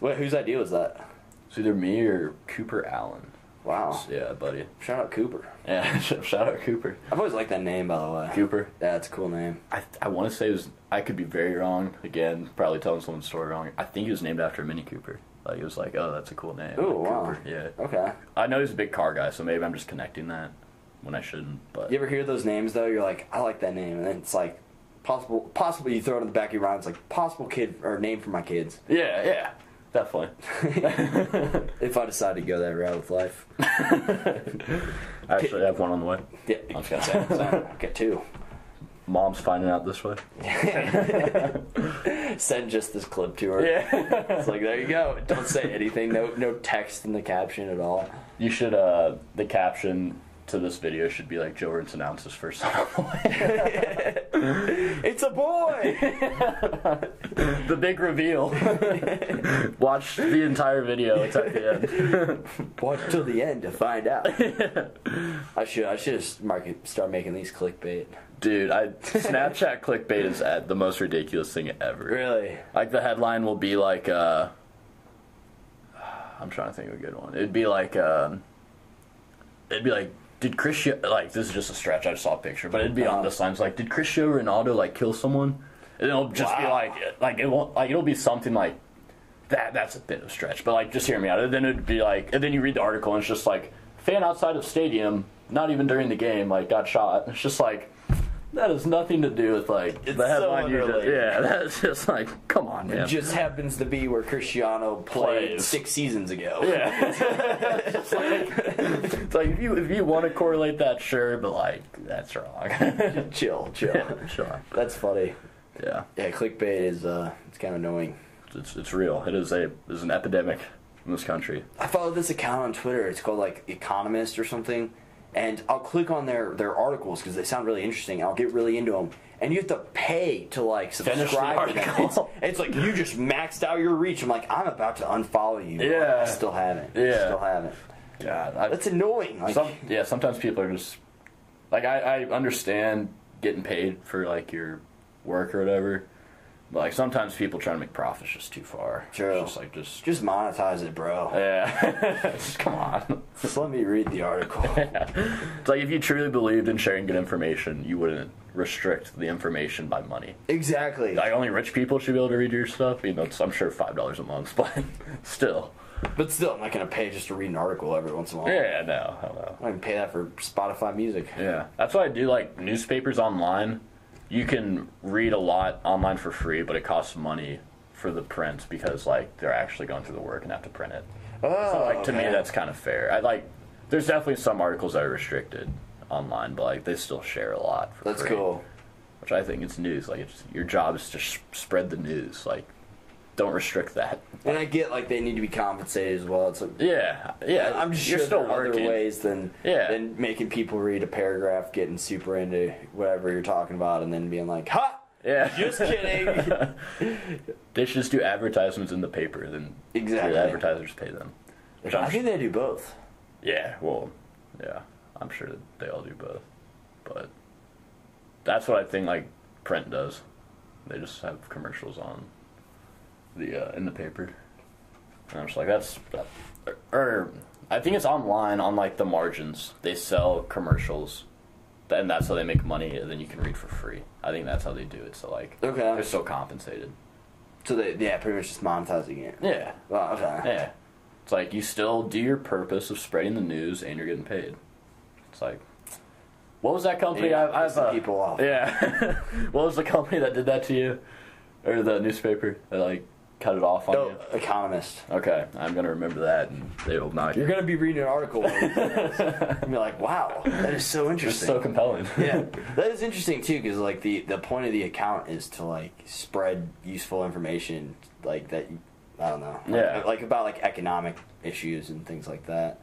Speaker 5: Wait, whose idea was that?
Speaker 6: It's either me or Cooper Allen.
Speaker 5: Wow.
Speaker 6: Yeah, buddy.
Speaker 5: Shout out Cooper.
Speaker 6: Yeah, <laughs> shout out Cooper.
Speaker 5: I've always liked that name, by the way.
Speaker 6: Cooper.
Speaker 5: Yeah, it's a cool name.
Speaker 6: I, I want to say it was. I could be very wrong. Again, probably telling someone's story wrong. I think he was named after a Mini Cooper. Like it was like, oh, that's a cool name.
Speaker 5: Ooh,
Speaker 6: like,
Speaker 5: wow.
Speaker 6: Cooper. Yeah.
Speaker 5: Okay.
Speaker 6: I know he's a big car guy, so maybe I'm just connecting that when I shouldn't. But
Speaker 5: You ever hear those names though? You're like, I like that name, and then it's like possible. Possibly you throw it in the back of your mind. It's like possible kid or name for my kids.
Speaker 6: yeah, yeah, definitely. <laughs>
Speaker 5: If I decide to go that route with life. <laughs>
Speaker 6: I Actually, have one on the way.
Speaker 5: Yeah.
Speaker 6: I was gonna say.
Speaker 5: So, <laughs> Get two.
Speaker 6: Mom's finding out this way.
Speaker 5: Send just this clip to her.
Speaker 6: Yeah.
Speaker 5: It's like there you go. Don't say anything. No no text in the caption at all.
Speaker 6: You should. uh The caption to this video should be like Joe Ernst announces first son on the way.
Speaker 5: It's a boy. <laughs>
Speaker 6: the big reveal. <laughs> Watch the entire video. It's at the end. <laughs>
Speaker 5: Watch till the end to find out. I should I should just market start making these clickbait.
Speaker 6: Dude, I Snapchat clickbait is at the most ridiculous thing ever.
Speaker 5: Really?
Speaker 6: Like the headline will be like, uh, <sighs> I'm trying to think of a good one. It'd be like, um, it'd be like, did Cristiano like this is just a stretch? I just saw a picture, but it'd be on
Speaker 5: Uh-huh.
Speaker 6: this like, did Cristiano Ronaldo like kill someone? And it'll just be like, like it won't like it'll be something like that. That's a bit of a stretch, but like just hear me out. And then it'd be like, and then you read the article and it's just like, fan outside of stadium, not even during the game, like got shot. It's just like. That has nothing to do with like
Speaker 5: It's
Speaker 6: the
Speaker 5: so
Speaker 6: headline. you just, yeah, <laughs> that's just like, come on, man.
Speaker 5: It just happens to be where Cristiano played
Speaker 6: Plays.
Speaker 5: six seasons ago.
Speaker 6: Yeah. <laughs> it's, like, it's like if you if you want to correlate that, sure, but like that's wrong. <laughs>
Speaker 5: chill, chill.
Speaker 6: yeah, sure.
Speaker 5: That's funny.
Speaker 6: Yeah,
Speaker 5: Yeah, clickbait is uh, it's kind of annoying.
Speaker 6: it's it's real. It is a it is an epidemic in this country.
Speaker 5: I follow this account on Twitter. It's called like Economist or something, and I'll click on their their articles because they sound really interesting. I'll get really into them, and you have to pay to like subscribe to them. It's, it's like you just maxed out your reach. I'm like, I'm about to unfollow you.
Speaker 6: Yeah.
Speaker 5: I still haven't.
Speaker 6: Yeah.
Speaker 5: still haven't.
Speaker 6: God, I,
Speaker 5: That's annoying. Like,
Speaker 6: some yeah. Sometimes people are just like I I understand getting paid for like your work or whatever. Like sometimes people trying to make profits just too far.
Speaker 5: True.
Speaker 6: It's just like just
Speaker 5: just monetize it, bro.
Speaker 6: yeah. <laughs> just come on.
Speaker 5: Just let me read the article. <laughs>
Speaker 6: It's like if you truly believed in sharing good information, you wouldn't restrict the information by money.
Speaker 5: exactly.
Speaker 6: Like only rich people should be able to read your stuff. You know, it's, I'm sure five dollars a month, <laughs> but still.
Speaker 5: But still, I'm not gonna pay just to read an article every once in a while.
Speaker 6: Yeah, no, I don't know.
Speaker 5: I can pay that for Spotify music.
Speaker 6: Yeah, that's why I do like newspapers online. You can read a lot online for free, but it costs money for the print because like they're actually going through the work and have to print it.
Speaker 5: Oh,
Speaker 6: So like oh, to me, that's kind of fair. I like. There's definitely some articles that are restricted online, but like they still share a lot. For
Speaker 5: that's
Speaker 6: free.
Speaker 5: cool.
Speaker 6: which I think it's news. Like it's your job is to sh- spread the news. Like don't restrict that.
Speaker 5: And I get like they need to be compensated as well. It's like,
Speaker 6: Yeah, yeah.
Speaker 5: I'm just
Speaker 6: you're
Speaker 5: sure
Speaker 6: still
Speaker 5: there are
Speaker 6: working.
Speaker 5: other ways than
Speaker 6: Yeah.
Speaker 5: than making people read a paragraph, getting super into whatever you're talking about, and then being like, "Ha,
Speaker 6: Yeah,
Speaker 5: just kidding." <laughs>
Speaker 6: they should just do advertisements in the paper. Then
Speaker 5: Exactly.
Speaker 6: the advertisers pay them. Which I'm
Speaker 5: I think they do both.
Speaker 6: Yeah, well, yeah, I'm sure that they all do both, but that's what I think like print does. They just have commercials on the uh, in the paper. And I'm just like that's that, or, or I think it's online on like the margins. They sell commercials, and that's how they make money. And then you can read for free. I think that's how they do it. So like
Speaker 5: Okay.
Speaker 6: they're still compensated.
Speaker 5: So they yeah, pretty much just monetizing it.
Speaker 6: Yeah,
Speaker 5: Well, okay.
Speaker 6: yeah. It's like you still do your purpose of spreading the news and you're getting paid. It's like, what was that company?
Speaker 5: Yeah,
Speaker 6: I, I've uh,
Speaker 5: people off.
Speaker 6: Yeah. <laughs> what was the company that did that to you, or the newspaper that like cut it off on
Speaker 5: No,
Speaker 6: you?
Speaker 5: economist.
Speaker 6: Okay, I'm gonna remember that, and they will not.
Speaker 5: You're gonna be reading an article and <laughs> be like, "Wow, that is so
Speaker 6: It's
Speaker 5: interesting."
Speaker 6: so compelling.
Speaker 5: yeah, <laughs> that is interesting too, because like the the point of the account is to like spread useful information, like that. You, I don't know. Like,
Speaker 6: Yeah.
Speaker 5: like about like economic issues and things like that.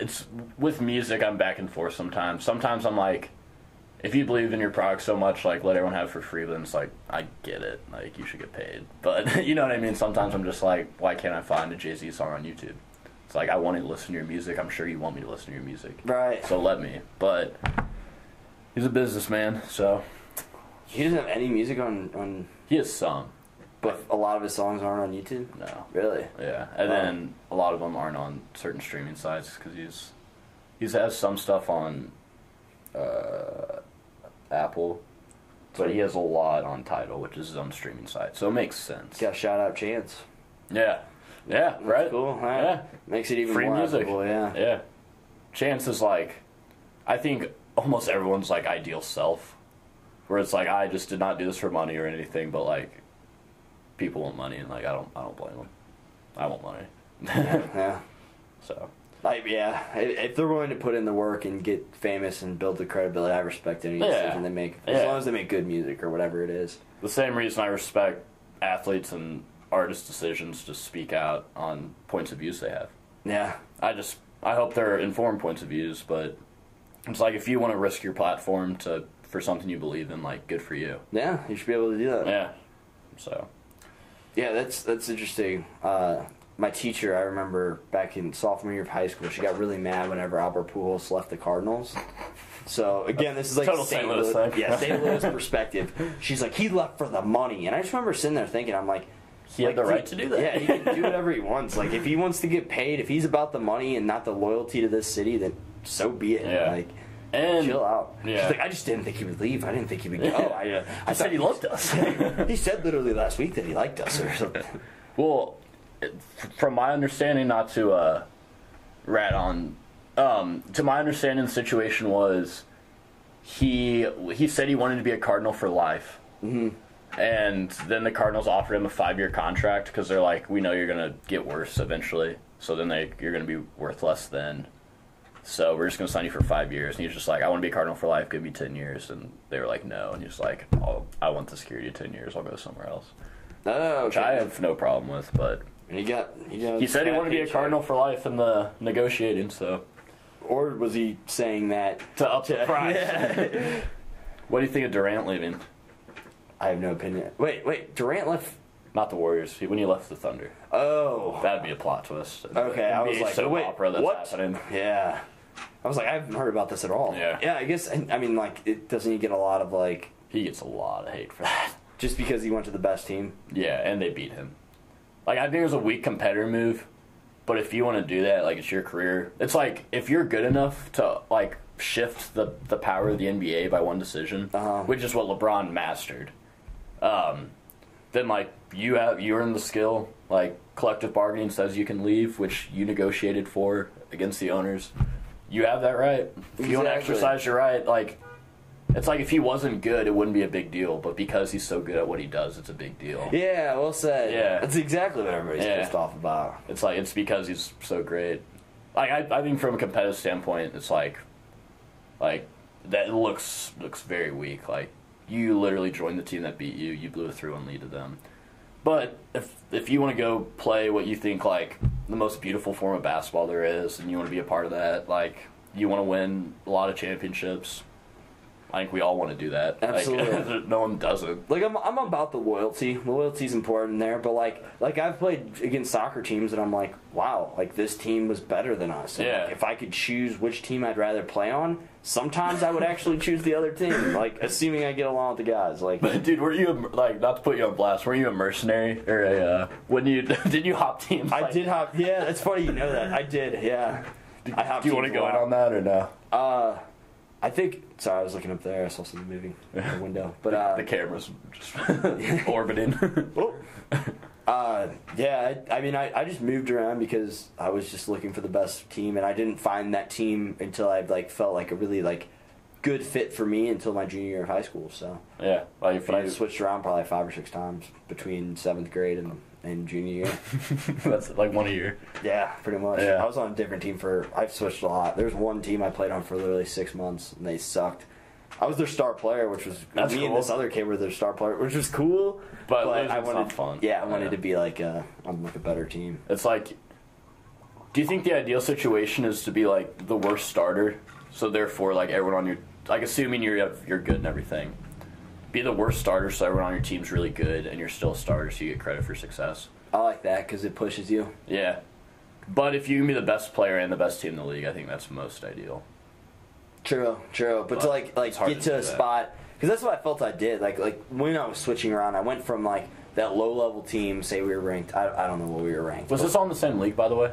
Speaker 6: it's with music i'm back and forth sometimes sometimes i'm like if you believe in your product so much like let everyone have it for free then it's like i get it. Like you should get paid. <laughs> But you know what i mean? Sometimes i'm just like why can't i find a jay-z song on youtube? It's like i want to listen to your music. I'm sure you want me to listen to your music.
Speaker 5: Right.
Speaker 6: so let me. But he's a businessman so.
Speaker 5: He doesn't have any music on on,
Speaker 6: he has some.
Speaker 5: but a lot of his songs aren't on YouTube.
Speaker 6: no.
Speaker 5: Really?
Speaker 6: Yeah, and
Speaker 5: Wow.
Speaker 6: then a lot of them aren't on certain streaming sites because he's he's has some stuff on uh, Apple, but he has a lot on Tidal, which is his own streaming site. So it makes sense.
Speaker 5: Got shout out Chance.
Speaker 6: Yeah, yeah,
Speaker 5: That's
Speaker 6: right.
Speaker 5: Cool.
Speaker 6: Yeah,
Speaker 5: Makes it even
Speaker 6: free
Speaker 5: more
Speaker 6: music.
Speaker 5: Yeah.
Speaker 6: yeah. Chance is like, I think almost everyone's like ideal self, where it's like I just did not do this for money or anything, but like people want money, and like I don't I don't blame them. I want money.
Speaker 5: yeah. <laughs>
Speaker 6: so.
Speaker 5: Like, yeah, if if they're willing to put in the work and get famous and build the credibility, I respect any
Speaker 6: Yeah.
Speaker 5: decision they make, as
Speaker 6: Yeah.
Speaker 5: long as they make good music or whatever it is.
Speaker 6: the same reason I respect athletes and artists' decisions to speak out on points of views they have.
Speaker 5: Yeah,
Speaker 6: I just I hope they're informed points of views, but it's like if you want to risk your platform to for something you believe in, like good for you.
Speaker 5: yeah, you should be able to do that.
Speaker 6: Yeah. So
Speaker 5: Yeah, that's that's interesting. Uh, my teacher, I remember back in sophomore year of high school, she got really mad whenever Albert Pujols left the Cardinals. So again, this is like
Speaker 6: Total
Speaker 5: St.
Speaker 6: Louis
Speaker 5: Louis, yeah, St. Louis <laughs> perspective. She's like, he left for the money, and I just remember sitting there thinking, I'm like,
Speaker 6: he had the right to do that.
Speaker 5: Yeah, he can do <laughs> whatever he wants. Like if he wants to get paid, if he's about the money and not the loyalty to this city, then so be it.
Speaker 6: Yeah.
Speaker 5: Like
Speaker 6: and
Speaker 5: chill out.
Speaker 6: Yeah.
Speaker 5: She's like, I just didn't think he would leave. I didn't think he would go. I, uh, I
Speaker 6: I said he loved us. <laughs>
Speaker 5: he said literally last week that he liked us or something.
Speaker 6: Well, from my understanding, not to uh, rat on, um, to my understanding, the situation was he he said he wanted to be a Cardinal for life, mm-hmm. and then the Cardinals offered him a five year contract because they're like, we know you're gonna get worse eventually, so then they you're gonna be worth less then. So we're just gonna sign you for five years, and he's just like, I want to be a Cardinal for life. Give me ten years, and they were like, no, and he's like, oh, I want the security of ten years. I'll go somewhere else,
Speaker 5: Oh,
Speaker 6: which I have no problem with, but
Speaker 5: He got. He, got
Speaker 6: he said he wanted to be a. Cardinal for life in the negotiating, so
Speaker 5: Or was he saying that?
Speaker 6: to up the <laughs> price. <laughs> what do you think of Durant leaving?
Speaker 5: I have no opinion. Wait, wait. Durant left.
Speaker 6: Not the Warriors. When he left the Thunder,
Speaker 5: Oh.
Speaker 6: that'd be a plot twist.
Speaker 5: Okay, I was like,
Speaker 6: soap
Speaker 5: wait,
Speaker 6: opera that's
Speaker 5: what?
Speaker 6: happening.
Speaker 5: Yeah. I was like, I haven't heard about this at all.
Speaker 6: Yeah.
Speaker 5: Yeah, I guess. I mean, like, it doesn't he get a lot of like
Speaker 6: He gets a lot of hate for that.
Speaker 5: just because he went to the best team?
Speaker 6: Yeah, and they beat him. Like I think it was a weak competitor move, but if you want to do that, like it's your career. It's like if you're good enough to like shift the the power of the NBA by one decision,
Speaker 5: Uh-huh.
Speaker 6: which is what LeBron mastered. Um, then like you have you earn the skill. Like collective bargaining says you can leave, which you negotiated for against the owners. You have that right. If you want to exercise your right, like it's like if he wasn't good, it wouldn't be a big deal. But because he's so good at what he does, it's a big deal.
Speaker 5: Yeah, well said.
Speaker 6: Yeah.
Speaker 5: That's exactly what everybody's
Speaker 6: Yeah.
Speaker 5: pissed off about.
Speaker 6: It's like it's because he's so great. Like I, I think from a competitive standpoint, it's like, like that looks looks very weak. Like you literally joined the team that beat you. You blew through and lead to them. But if if you want to go play what you think like the most beautiful form of basketball there is, and you want to be a part of that, like you want to win a lot of championships. I think we all want to do that. Like,
Speaker 5: Absolutely. <laughs>
Speaker 6: no one doesn't.
Speaker 5: Like I'm, I'm about the loyalty. Loyalty's important there, but like, like I've played against soccer teams, and I'm like, wow, like this team was better than us. And,
Speaker 6: Yeah.
Speaker 5: like, if I could choose which team I'd rather play on, sometimes I would actually <laughs> choose the other team. Like, assuming I get along with the guys. Like,
Speaker 6: But dude, were you like not to put you on blast? Were you a mercenary or a uh, when you <laughs> did you hop teams?
Speaker 5: I
Speaker 6: like-
Speaker 5: did hop. Yeah, it's funny you know that. I did. Yeah. I hopped
Speaker 6: Do you want to go in on that or no?
Speaker 5: Uh, I think. Sorry, I was looking up there. I saw something moving in the <laughs> window. But uh,
Speaker 6: the camera's just <laughs> orbiting.
Speaker 5: oh. <laughs> Uh, yeah, I, I mean, I, I just moved around because I was just looking for the best team, and I didn't find that team until I like felt like a really like good fit for me until my junior year of high school. So,
Speaker 6: Yeah, like if
Speaker 5: but I switched around probably five or six times between seventh grade and, and junior year. <laughs>
Speaker 6: that's like one a year.
Speaker 5: yeah, pretty much.
Speaker 6: Yeah.
Speaker 5: I was on a different team for. I've switched a lot. There's one team I played on for literally six months, and they sucked. I was their star player, which was
Speaker 6: That's
Speaker 5: me
Speaker 6: cool.
Speaker 5: and this other kid were their star player, which was cool.
Speaker 6: But
Speaker 5: I wanted,
Speaker 6: fun.
Speaker 5: yeah, I wanted
Speaker 6: Yeah.
Speaker 5: to be like uh, on like a better team.
Speaker 6: It's like, do you think the ideal situation is to be like the worst starter? So therefore, like everyone on your, like assuming you're you're good and everything, be the worst starter so everyone on your team's really good and you're still a starter so you get credit for success.
Speaker 5: I like that because it pushes you.
Speaker 6: Yeah, but if you can be the best player and the best team in the league, I think that's most ideal.
Speaker 5: True, true. But, to like like get
Speaker 6: to
Speaker 5: to a
Speaker 6: that.
Speaker 5: spot because that's what I felt I did. Like like when I was switching around, I went from like that low level team. Say we were ranked. I, I don't know what we were ranked.
Speaker 6: Was this all in the same league, by the way?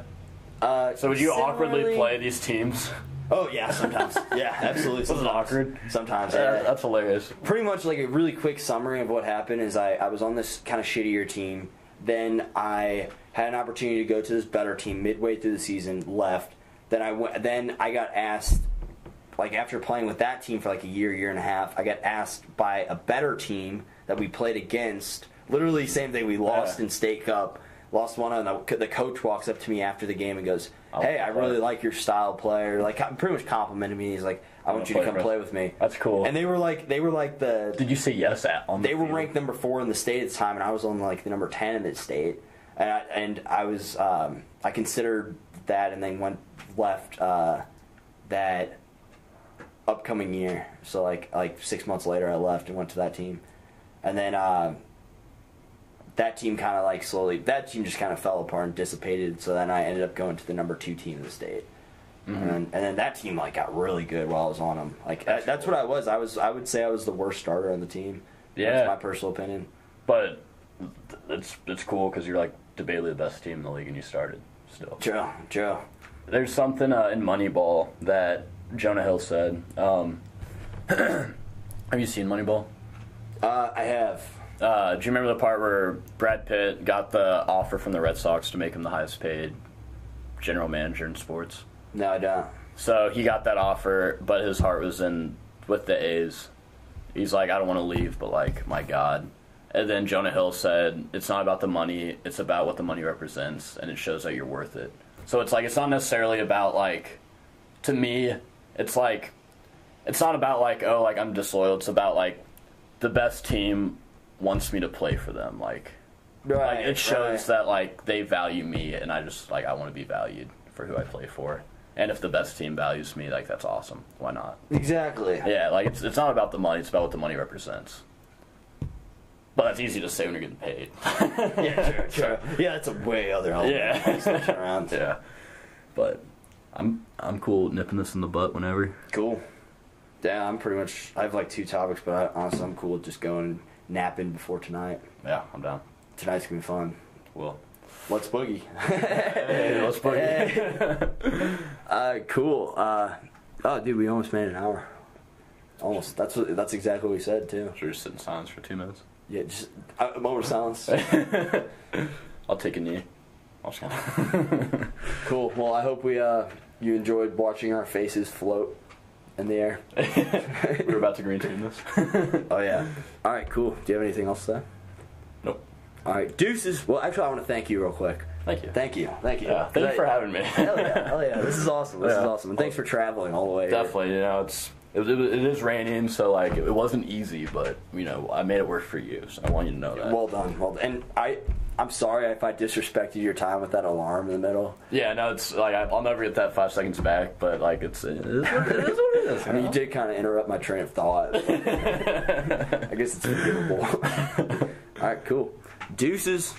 Speaker 5: Uh,
Speaker 6: So would you awkwardly play these teams? <laughs>
Speaker 5: Oh yeah, sometimes. <laughs> yeah, absolutely.
Speaker 6: Was it awkward?
Speaker 5: Sometimes.
Speaker 6: Yeah,
Speaker 5: Yeah.
Speaker 6: that's hilarious.
Speaker 5: pretty much like a really quick summary of what happened is I, I was on this kind of shittier team. Then I had an opportunity to go to this better team midway through the season. Left. Then I went. Then I got asked, like after playing with that team for like a year, year and a half, I got asked by a better team that we played against. Literally same thing. We lost
Speaker 6: Yeah.
Speaker 5: in state cup. Lost one, and the, the coach walks up to me after the game and goes, "Hey, I really like your style player." Like pretty much complimented me. He's like, "I want you to come play with me."
Speaker 6: That's cool.
Speaker 5: And they were like, they were like the
Speaker 6: Did you say yes at on the
Speaker 5: they were
Speaker 6: field?
Speaker 5: ranked number four in the state at the time, and I was on like the number ten in the state, and I, and I was um, I considered that, and then went left uh, that upcoming year. So like like six months later, I left and went to that team, and then uh, that team kind of like slowly that team just kind of fell apart and dissipated. So then I ended up going to the number two team in the state.
Speaker 6: Mm-hmm.
Speaker 5: And, then, and then that team like got really good while I was on them. Like that's,
Speaker 6: That's
Speaker 5: that's
Speaker 6: cool.
Speaker 5: what I was. I was. I would say I was the worst starter on the team.
Speaker 6: Yeah.
Speaker 5: That's my personal opinion.
Speaker 6: But it's it's cool because you're like debatably the best team in the league and you started still.
Speaker 5: Joe, Joe.
Speaker 6: There's something uh, in Moneyball that Jonah Hill said. Um, <clears throat> have you seen Moneyball?
Speaker 5: Uh, I have.
Speaker 6: Uh, do you remember the part where Brad Pitt got the offer from the Red Sox to make him the highest paid general manager in sports?
Speaker 5: No, I don't.
Speaker 6: So he got that offer, but his heart was in with the A's. He's like, I don't want to leave, but like, my God. And then Jonah Hill said, It's not about the money, it's about what the money represents, and it shows that you're worth it. So it's like, it's not necessarily about like, to me, it's like, it's not about like, oh, like I'm disloyal. It's about like, the best team wants me to play for them. Like,
Speaker 5: Right.
Speaker 6: like it shows that like they value me, and I just like I want to be valued for who I play for. And if the best team values me, like that's awesome. Why not?
Speaker 5: exactly.
Speaker 6: Yeah, like it's it's not about the money; it's about what the money represents. But that's easy to say when you're getting paid. <laughs>
Speaker 5: Yeah, sure, sure. <laughs> Yeah, that's a way other element.
Speaker 6: Yeah.
Speaker 5: Around. <laughs>
Speaker 6: yeah, but I'm I'm cool nipping this in the butt whenever.
Speaker 5: Cool. Yeah, I'm pretty much. I have like two topics, but I, honestly, I'm cool just going napping before tonight.
Speaker 6: Yeah, I'm down.
Speaker 5: Tonight's gonna be fun.
Speaker 6: Well,
Speaker 5: Let's boogie.
Speaker 6: hey, let's boogie. <laughs>
Speaker 5: uh, cool. Uh, oh, dude, we almost made an hour. Almost. That's what. That's exactly what we said too.
Speaker 6: Should we just sit in silence for two minutes?
Speaker 5: Yeah, just uh, a moment of silence. <laughs>
Speaker 6: I'll take a knee. I'll just
Speaker 5: cool. Well, I hope we uh you enjoyed watching our faces float in the air. <laughs>
Speaker 6: We're about to green screen this. <laughs>
Speaker 5: Oh yeah. All right. Cool. Do you have anything else to say?
Speaker 6: nope.
Speaker 5: All right, deuces. Well, actually, I want to thank you real quick.
Speaker 6: Thank you.
Speaker 5: Thank you. Thank you.
Speaker 6: Yeah, thank you for having me.
Speaker 5: Hell yeah. Hell yeah. This is awesome. This is awesome. And thanks for traveling all the way. here.
Speaker 6: Definitely, you know, it's it, it, it is raining, so like it wasn't easy, but you know, I made it work for you, so I want you to know that.
Speaker 5: Well done. Well done. And I, I'm sorry if I disrespected your time with that alarm in the middle.
Speaker 6: yeah, no, it's like I, I'll never get that five seconds back, but like it's it is what it is. What it is
Speaker 5: I mean, you did kind of interrupt my train of thought. <laughs> I guess it's forgivable. <laughs> all right, cool. Deuces.